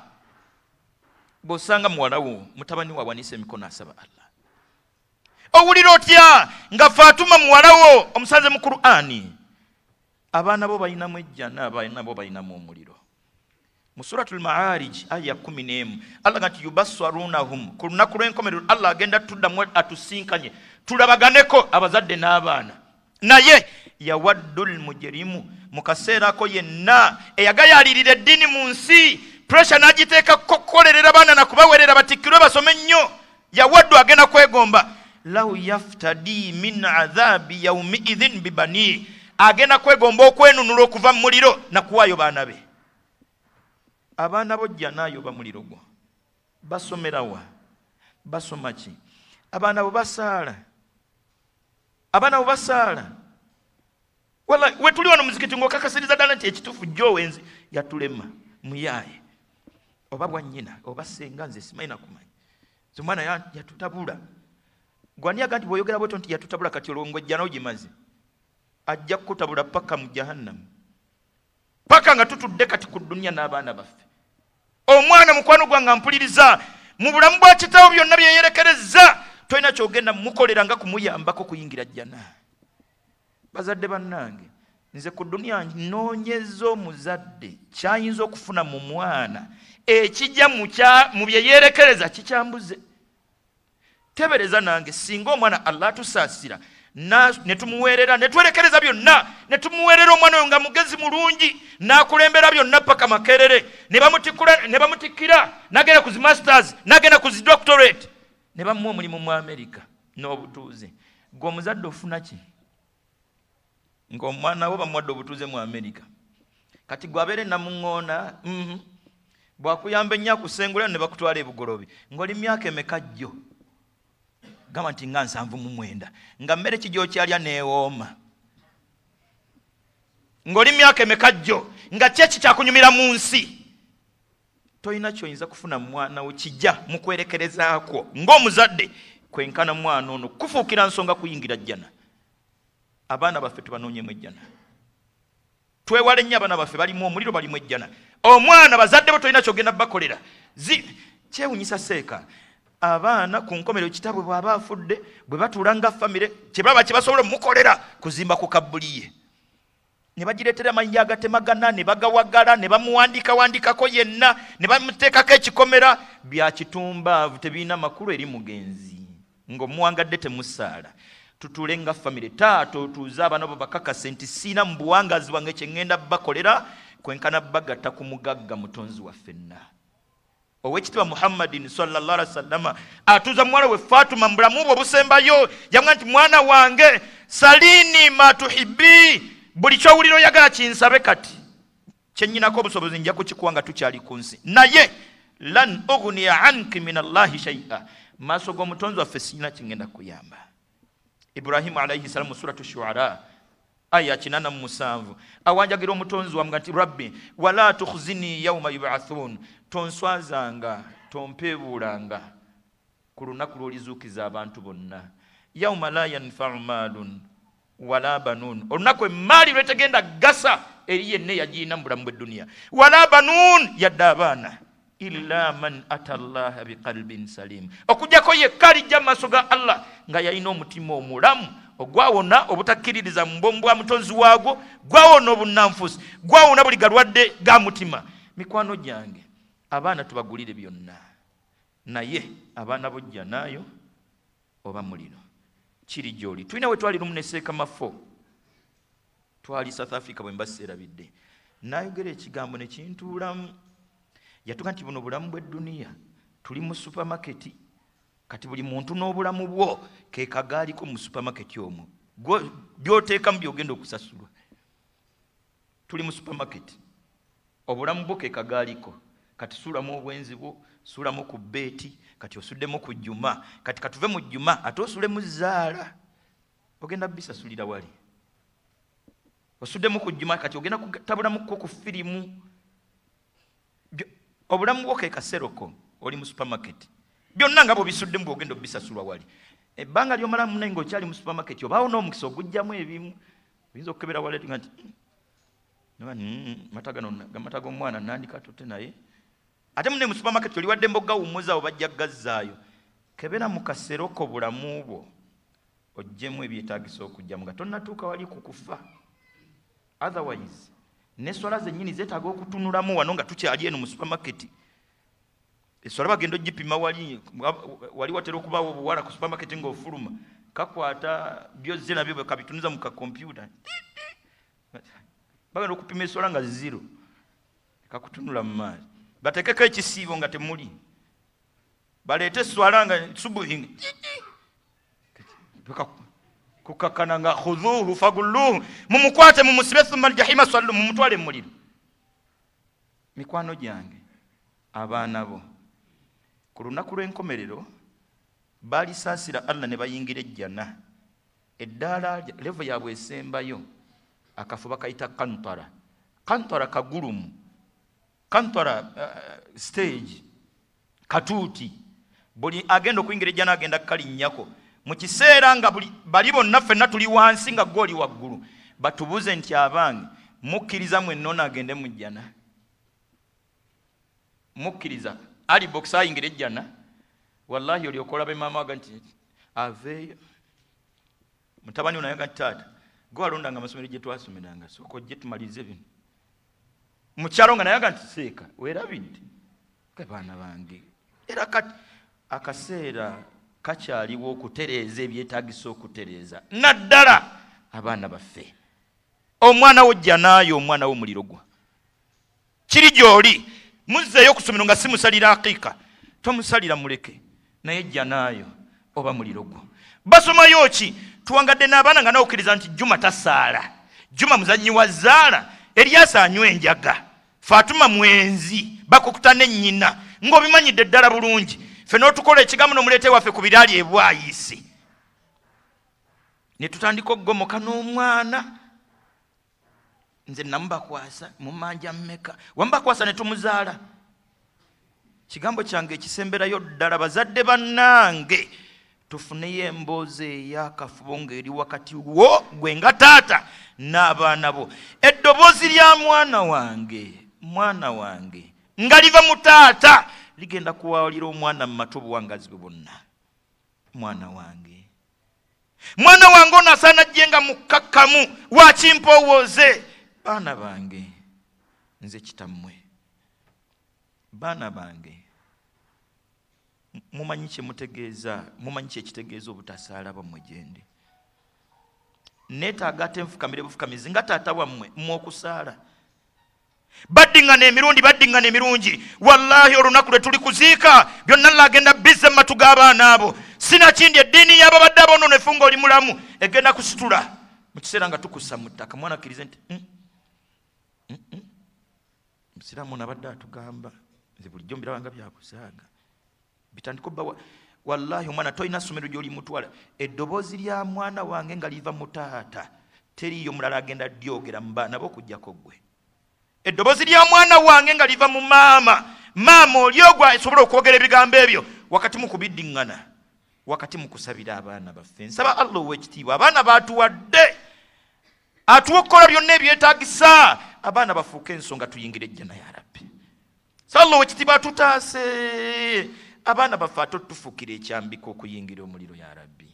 Bw'osanga muwalawo mutabani we awanisa emikono asaba allah. Owulira otya? Nga faatuma muwalawo omusanze mu qur'ani abaana bo balinamu ejjana abaana bo balinamu omuliro. Mu suratu lmaarij aya kumi n'emu allah ga nti yubaswarunahum. Ku lunaku lw'enkomerero allah agenda tuddamu atusinkanye. Tulabaganeko abazadde n'abaana. Naye yawaddu lmujirimu mu kaseera ako yenna eyagayalirira eddiini mu nsi puresha n'agiteeka kukolerera baana nakubawerera batikkirwe basome nnyo. Yawaddu agenda kwegomba. Lau yaftadi min adhabi yaumiidhin bibanii agenda kwegomba okwenunula okuva mu muliro nakuwaayo baana be. Abaana bo jjanaayo ba muliro gwo basomerawa basoma ki? Abaana bo basaala. Abaana bo basaala wetuli wano muzikiti ngaokakasiriza ddala nti ekituufu jowenzi yatulema muyaaye. Oba bwannyina oba senga nze simanyi nakumanya nze omwana yatutabula. Gwaniyaga nti bweoyogera bweto nti yatutabula kati olwongo ejjanawo gimaze ajja kukutabula paka mu jahannamu paka nga tutudde kati ku duniya n'abaana baffe. Omwana mukwano gwange ampuliriza mu bulamu bwa kitawo byonna byeyerekereza tolina kyogenda mukolera nga kumuyambako kuyingira jjana bazadde bannange nze ku duniya noonyeza omuzadde kyayinza okufuna mu mwana. Ekijja mu byeyerekereza kikyambuze. Tebereza nange singa omwana allah atusaasira netumuweerera netwerekereza byonna netumuweerera omwana oyo nga mugezi mulungi nakulembera byonna paka makerere ne bamutikkira nagenda ku zi masters nagenda ku zi doctorate ne bamuwa omulimu mu amerika n'obutuuze. Gwe omuzadde ofuna ki ngaomwana wo bamuwadde obutuuze mu amerika kati gwe abeere namuŋŋoona mhm. bwakuyamba ennyo akusengulayo ne bakutwala ebugolobi ng'oli myaka emeka jjo? Gamba nti nga nsanvu mu mwenda nga mmere kijyokyalya neewooma ng'oli myaka emeka jjo nga kyeki kyakunyumira mu nsi? Tolina kyoyinza kufuna mwana wo kijja mu kwerekerezaakwo ng'omuzadde kwenkana mwana ono kufuukira nsonga kuyingira jjana abaana baffe tubanoonyemu ejjana twewale nnyo abaana baffe balimu omuliro balimu ejjana omwana bazadde bo tolina kyogenda bakolera. Kyewunyisa seeka abaana ku nkomero kitaabwe bw'aba afudde bwe batuula nga famire kyebaba kye basobola omukolera kuzimba ku kabbuliye ne bagireetera amayinja agatemagana ne bagawagala ne bamuwandikawandikako yenna ne bamuteekako ekikomera. Byakitumbaavu tebirina makulu eri mugenzi ng'omuwangadde temusaala tutule nga famire taata otuuze abaana bo bakakase nti siina mu buwangazi bwange kyeŋŋenda bakolera kwenkana bagatta ku mugagga mutonzi waffenna owekitiibwa muhammadin sallallahu alaihi wasallama atuuza muwala we fatuma mu bulamu bwe obusembayo yamuga nti mwana wange salini matuhibi buli kyowulira oyagala kinsabe kati. Kyenyinako obusobozi nja kukikuwa nga tukyali ku nsi. Naye lan ugniya anki min allahi shaia maaso g'omutonzi waffe sinyina kingenda kuyamba ibrahimu alaihi salamu mu suratu shuara aya kinana mu musanvu awanjagira omutonzi wamuga nti rabbi wala tukhzini yauma yubathun tonswazanga tompeebuulanga ku lunaku lwolizuukiza abantu bonna. Yauma la yanfau maalun wala banuun olunaku emaali lwetegenda gasa eri yenna eyagirina mu bulamu bw'edduniya. Wala banuun yadde abaana illa man ata llaha biqalbin salim. Okugjako yekka alijja mu maaso ga allah nga yalina omutima omulamu ogwawona obutakkiririza mu bwomu bwa mutonzi waagwo gwawona obunanfusi gwawona buli galwadde ga mutima. Mikwano gyange abaana tubagulire byonna. Naye abaana bojja naayo oba muliro kiri gyoli? Tulina we twali lumu neseeka mafo twali south africa bwe mba seerabidde nayogera ekigambo nekintuulamu yatuga nti buno bulamu bw'edduniya. Tuli mu supamaketi kati buli muntu n'obulamu bwo kekagaaliko mu supamaketi omwo. Byoteekamu byogenda okusasulwa. Tuli mu supamaketi obulamu bwo kekagaaliko kati suulamu obwenzi bwo suulamu ku beeti kati osuddemu ku jjuma. Kati katuve mu jjuma ate osulemu zaala ogenda bisasulira wali. Osuddemu ku jjuma kati ogenda kutabulamuko ku firimu obulamu bwo kekaseroko oli mu supamaketi byonna nga bwebisuddemu bwogenda obisasulwa wali. Ebbanga lyomalamu naye ngaokyali mu supamaketi obaawo n'omukisa ogujjamu ebimu oyinza okukebera wali nga nti mata gano gamata g'omwana nandikatote naye. Ate mune mu supamaketi oliwadde mbogawumuza oba bajja gazzaayo. Kebera mu kaseroko bulamu bwo oggyemu ebyetagisa okugjamu nga tonnatuuka wali ku kufa. Otherwise neswala zennyini zeetaaga okutunulamu wano nga tukyali eno mu supamaketi eswala bagenda ogipima wali wali watera okubaawo obuwala ku supamaketi ngaofuluma kakwata byozze nabyo kabitunuza mu kakompyuta bagenda okupima eswala nga ziro kakutunula mu maazi batekeko ekisiibo nga temuli. Baleete eswala nga subuhi kukakana nga khuduhu fagulluhu. Mumukwate mumusibe thumma aljahima sallu mumutwale muliro mikwano gyange abaana bo ku lunaku lw'enkomerero baalisaasira allah ne bayingira ejjana. Eddaala levo yabwe esembayo akafo bakayita kantara. Kantara kagulumu kantara uh, stage katuuti. Buli agenda okuyingira ejjana agenda kukalinnyako mu kiseera nga bali bonna ffenna tuli wansi nga gwoli waggulu batubuze nti abange mukkiriza mwennoona agende mu jjana. Mukkiriza ali bokisi ayingira ejjana. Wallahi olyoka olaba emaama waga nti aveeyo. Mutabani onayaga nti taata gwe walondanga amasomero gye twasomeranga sooka ojje tumalirize bino. Mukyalo nga nayaga nti seeka weerabidde. Ge baana bange. Era kati akaseera kakyaliwo okutereeza ebyetagisa okutereeza. Naddala! Abaana baffe. Omwana wo jja naayo omwana wo muliro gwa. Kiri gy'oli? Muzzeeyo ku somero nga simusalira aqiika. Tomusalira muleke. Naye jja naayo oba muliro gwo basomayo ki? Tuwangadde n'abaana nga nawukkiriza nti juma tasaala. Juma muzanyi wa zaala. Eryasa anywa enjaga. Fatuma mwenzi. Bakukuta ne nnyina. Ng'obimanyidde ddala bulungi fe n'otukola ekigambo nomuleete waffe ku biraali ebwayisi. Ne tutandika okugomoka n'omwana. Nze namubakwasa mumanja mmeka? Wamubakwasa ne tumuzaala? Kigambo kyange ekisemberayo ddala bazadde bannange tufuneyo emboozi eyakafubo ng'eri wakati wo gwe nga taata n'abaana bo. Eddoboozi lya mwana wange mwana wange nga liva mu taata ligenda kuwalira omwana mu matu obuwangazi bwe bwonna. Mwana wange. Mwana wange ono asaana ajjenga mukkakkamu wakimpowooze baana bange. Nze kitammwe. Baana bange. Mumanyi kyemutegeeza mumanyi kyekitegeeza obutasaala bammwe gyendi neetaaga ate nfukamire bufukamizi nga taata wammwe mmwe okusaala baddiŋŋana emirundi baddiŋŋana emirungi. Wallahi olunaku lwe tuli kuziika byonna lagenda bizze mu matu g'abaana abo. Sinakindi eddiini y'ababadde aboonono efunga oli mulamu egenda kusitula. Mu kiseera nga tukussa mu ttaka mwana akkirize nti "Mm, mm, mm." musiraamu nabadde atugamba nze bulijjo mbirabanga byakusaaga. Bitandika obba wa- wallahi omwana tolina ssomero gy'olimutwala eddoboozi lya mwana wange nga liva mu taata teriiyo mulala agenda lyogera mu baana bo okugjako ggwe eddoboozi lya mwana wange nga liva mu maama. Maama oli ogwa esobola okwogera ebigambo ebyo? Wakati mu kubiddiŋŋana wakati mu kusabira abaana baffe. Nsaba allah ow'ekitiibwa abaana batuwadde atuwa okukola byonna ebyetaagisa abaana bafuuke ensonga tuyingire ejjana ya rabbi salla owekitiibwa atutaase. Abaana baffe ate otufuukira ekyambiko okuyingira omuliro ya rabbi.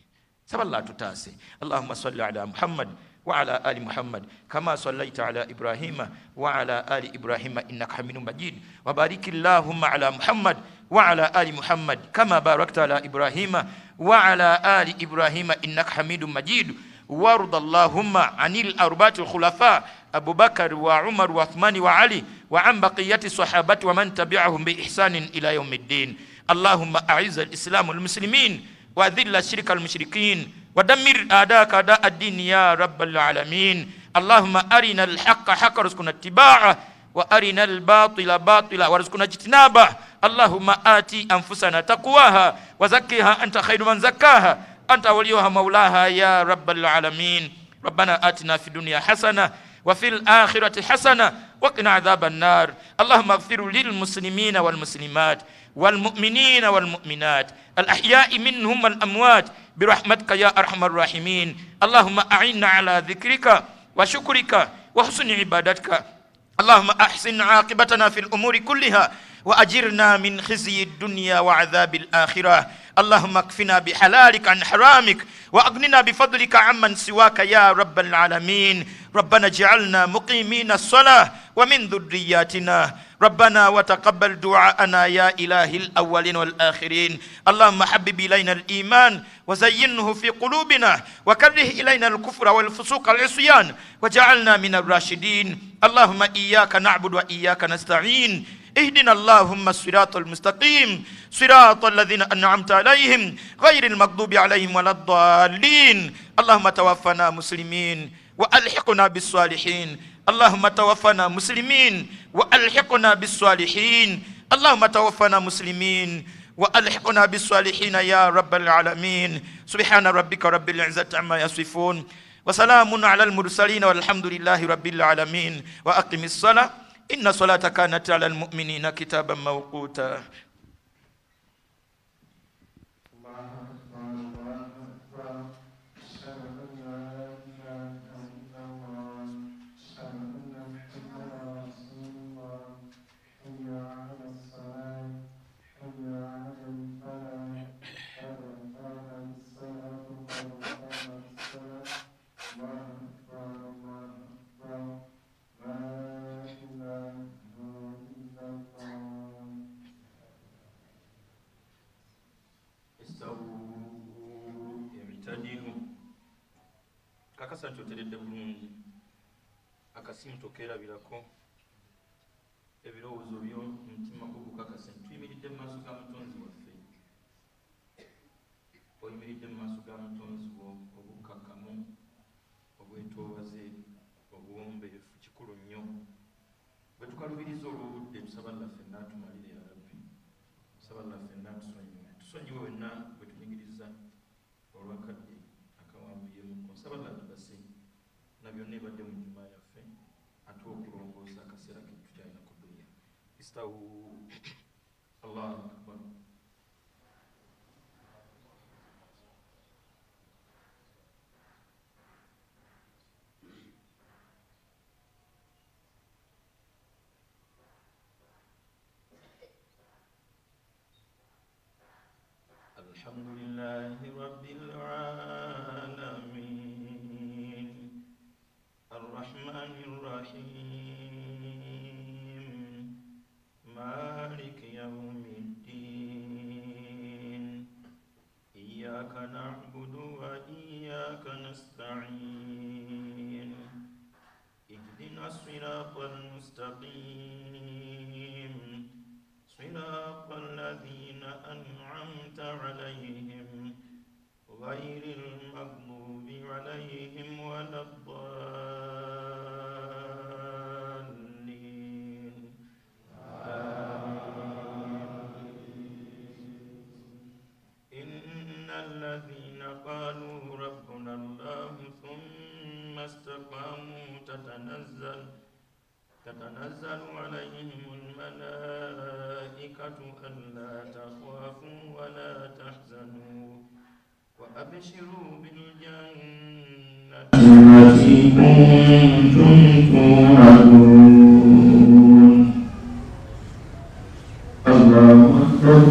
Saba allah atutaase. Allahuma salli ala muhammad وعلى آل محمد كما صليت على إبراهيم وعلى آل إبراهيم إنك حميد مجيد. وبارك اللهم على محمد وعلى آل محمد كما باركت على إبراهيم وعلى آل إبراهيم إنك حميد مجيد. وارض اللهم عن الأربعة الخلفاء أبو بكر وعمر وعثمان وعلي وعن بقية الصحابة ومن تبعهم بإحسان إلى يوم الدين. اللهم أعز الإسلام والمسلمين وأذل الشرك المشركين. ودمر أعداءك أعداء الدين يا رب العالمين. اللهم أرنا الحق حقا وارزقنا اتباعه وأرنا الباطل باطلا وارزقنا اجتنابه. اللهم آتي أنفسنا تقواها وزكها أنت خير من زكاها. أنت وليها مولاها يا رب العالمين. ربنا آتنا في الدنيا حسنة وفي الآخرة حسنة وقنا عذاب النار. اللهم اغفر للمسلمين والمسلمات والمؤمنين والمؤمنات. الأحياء منهم والأموات. برحمتك يا أرحم الراحمين. اللهم أعنا على ذكرك وشكرك وحسن عبادتك. اللهم أحسن عاقبتنا في الأمور كلها. وأجرنا من خزي الدنيا وعذاب الآخرة. اللهم اكفنا بحلالك عن حرامك وأغننا بفضلك عمن سواك يا رب العالمين. ربنا اجعلنا مقيمين الصلاة ومن ذرياتنا. ربنا وتقبل دعاءنا يا إله الأولين والآخرين. اللهم حبب إلينا الإيمان وزينه في قلوبنا وكره إلينا الكفر والفسوق والعصيان وجعلنا من الراشدين. اللهم إياك نعبد وإياك نستعين. اهدنا اللهم الصراط المستقيم صراط الذين أنعمت عليهم غير المغضوب عليهم ولا الضالين. اللهم توفنا مسلمين وألحقنا بالصالحين. اللهم توفنا مسلمين وألحقنا بالصالحين. اللهم توفنا مسلمين وألحقنا بالصالحين يا رب العالمين. سبحان ربك رب العزة عما يصفون. وسلام على المرسلين والحمد لله رب العالمين. وأقم الصلاة. إن صلاة كانت على المؤمنين كتابا موقوتا. emitadiro kakasa nti oteredde bulungi akasimu tokeerabirako ebirowoozo byo mutima gwo gukakase tuyimiridde mu maaso ga mutonzi waffe. Oyimiridde mu maaso ga mutonzi wo obukakkamu obwetoowaze obuwombeefu kikulu nnyo. Bwe tukalubiriza olwobudde tusaba nnaffe naaatumalire yarabi tusaba nnaffe natusonyiwe. Tusonyiwe wenna bakadde akawambuye mukko nsabala tubase na byonna mu njuma yaffe ate okulongoosa akaseera ketukyalina ku duniya istawu allahu akbar. عليهم الملائكة ألا تخافوا ولا تحزنوا. وأبشروا بالجنة التي كنتم توعدون. الله أكبر.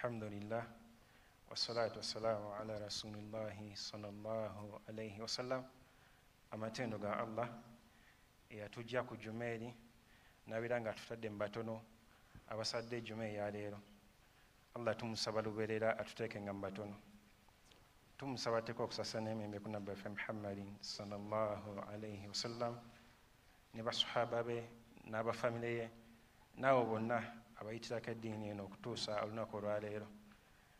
Alhamdulillah wassalatu wassalamu ala rasulillahi salllahu alaihi wasallam amatendo ga allah eyatujja ku juma eri nabira nga atutadde mu batono abasadde ejuma eyaleero allah tumusaba luberera atuteekenga mu batono tumusaba teka okusasa n'emembe ku nabbi waffe muhammadin salllahu alaihi wasallam ne basahaba be n'abafamire ye naawe bonna abayitirako eddiini eno okutuusa olunaku olwaleero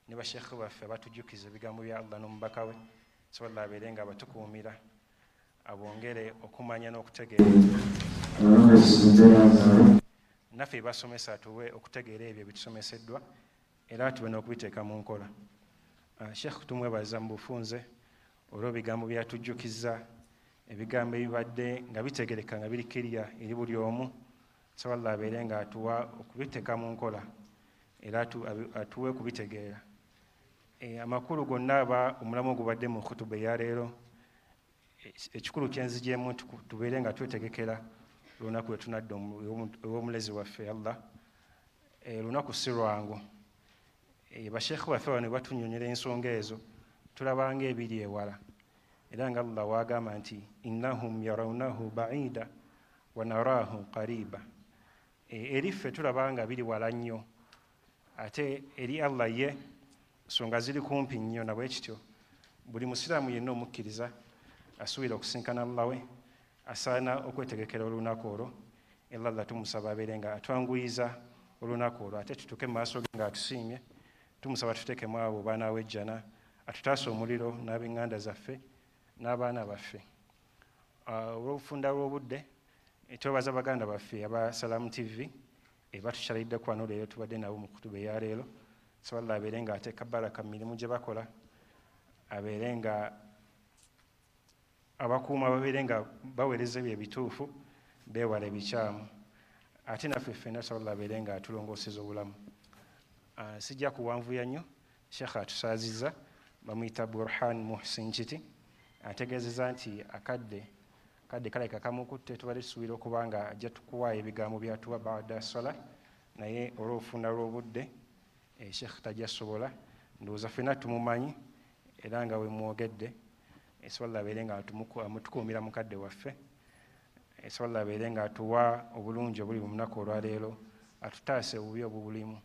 ne bashekhe baffe batujjukiza ebigambo bya allah n'omubaka we sobola abeere nga abatukuumira abongere okumanya n'okutegeera naffe basomesa tuwe okutegeera ebyo bitusomeseddwa era tube n'okubiteeka mu nkola. Ah, shekh tumwebaza mu bufunze olw'ebigambo byatujjukiza ebigambo ebibadde nga bitegereka nga biri kirya eri buli omu sobola abeere nga atuwa okubiteeka mu nkola era atuwe kubitegeera Eh, amakulu gonna aba omulamu ogubadde mu khutuba eyaleero Ek- ekikulu kyenzigyemu nti tubeere nga twetegekera olunaku lwe tunadda omu- ew'omu- ew'omulezi waffe allah. Eh, lunaku si lwangu. Eh, bashekhe baffe bano batunyonyera ensonga ezo tulabanga ebiri ewala. Era nga allah wagamba nti innahum yarawnahu baida wa naraahu qariba eri ffe tulaba nga biri wala nnyo. Ate eri allah ye nsonga ziri kumpi nnyo nabwe kityo. Buli musiraamu yenna omukkiriza asuubira okusinkana allah we asaana okwetegekera olunaku olwo. Era allah tumusaba abeere nga atwanguyiza olunaku olwo. Ate tutuke mu maaso ge nga atusiimye tumusaba tuteekemu abo baana wejjana atutaasa omuliro n'ab'eŋŋanda zaffe n'abaana baffe. Ah, olw'obufunda bw'obudde eh, twebaza baganda baffe aba salamu tv eh, batukyaliddeko wano leero tubadde nabo mu kutuba eyaleero sobola abeere nga ateeka baraka mu mirimu gye bakola abeere nga abakuuma babeere nga baweereza ebyo ebituufu beewala ebikyamu. Ate naffe ffenna sobola abeere nga atulongooseza obulamu. Ah, sijja kuwanvuya nnyo sheekh atusaaziza bamuyita burhan muhsin kiti ategeezeza nti akadde kadde kalabika kamukutte tubadde tusuubira okuba nga ajja tukuwaayo ebigambo byatuwa bada sola naye olw'obufunda lw'obudde eh, sheekh tajja sobola ndowooza ffenna tumumanyi era nga we mwogedde. Esobola abeere nga amutukuumira mukadde waffe. Esobola abeere nga atuwa obulungi obuli mu lunaku olwaleero atutaase obubi obubulimu.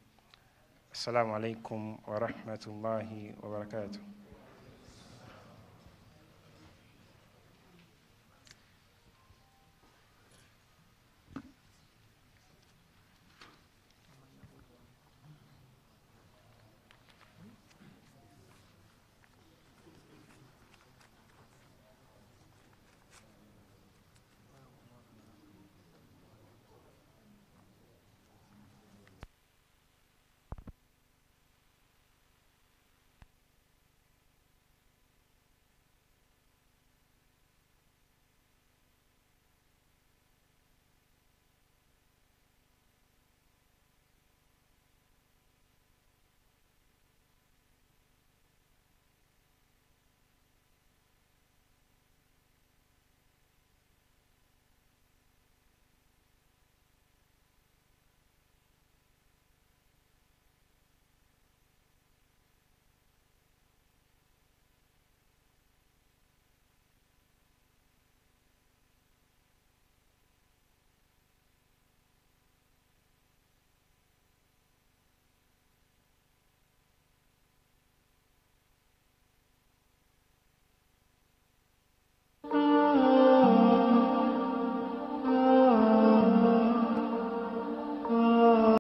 Assalamu alaikum warahmatullahi wabarakatuh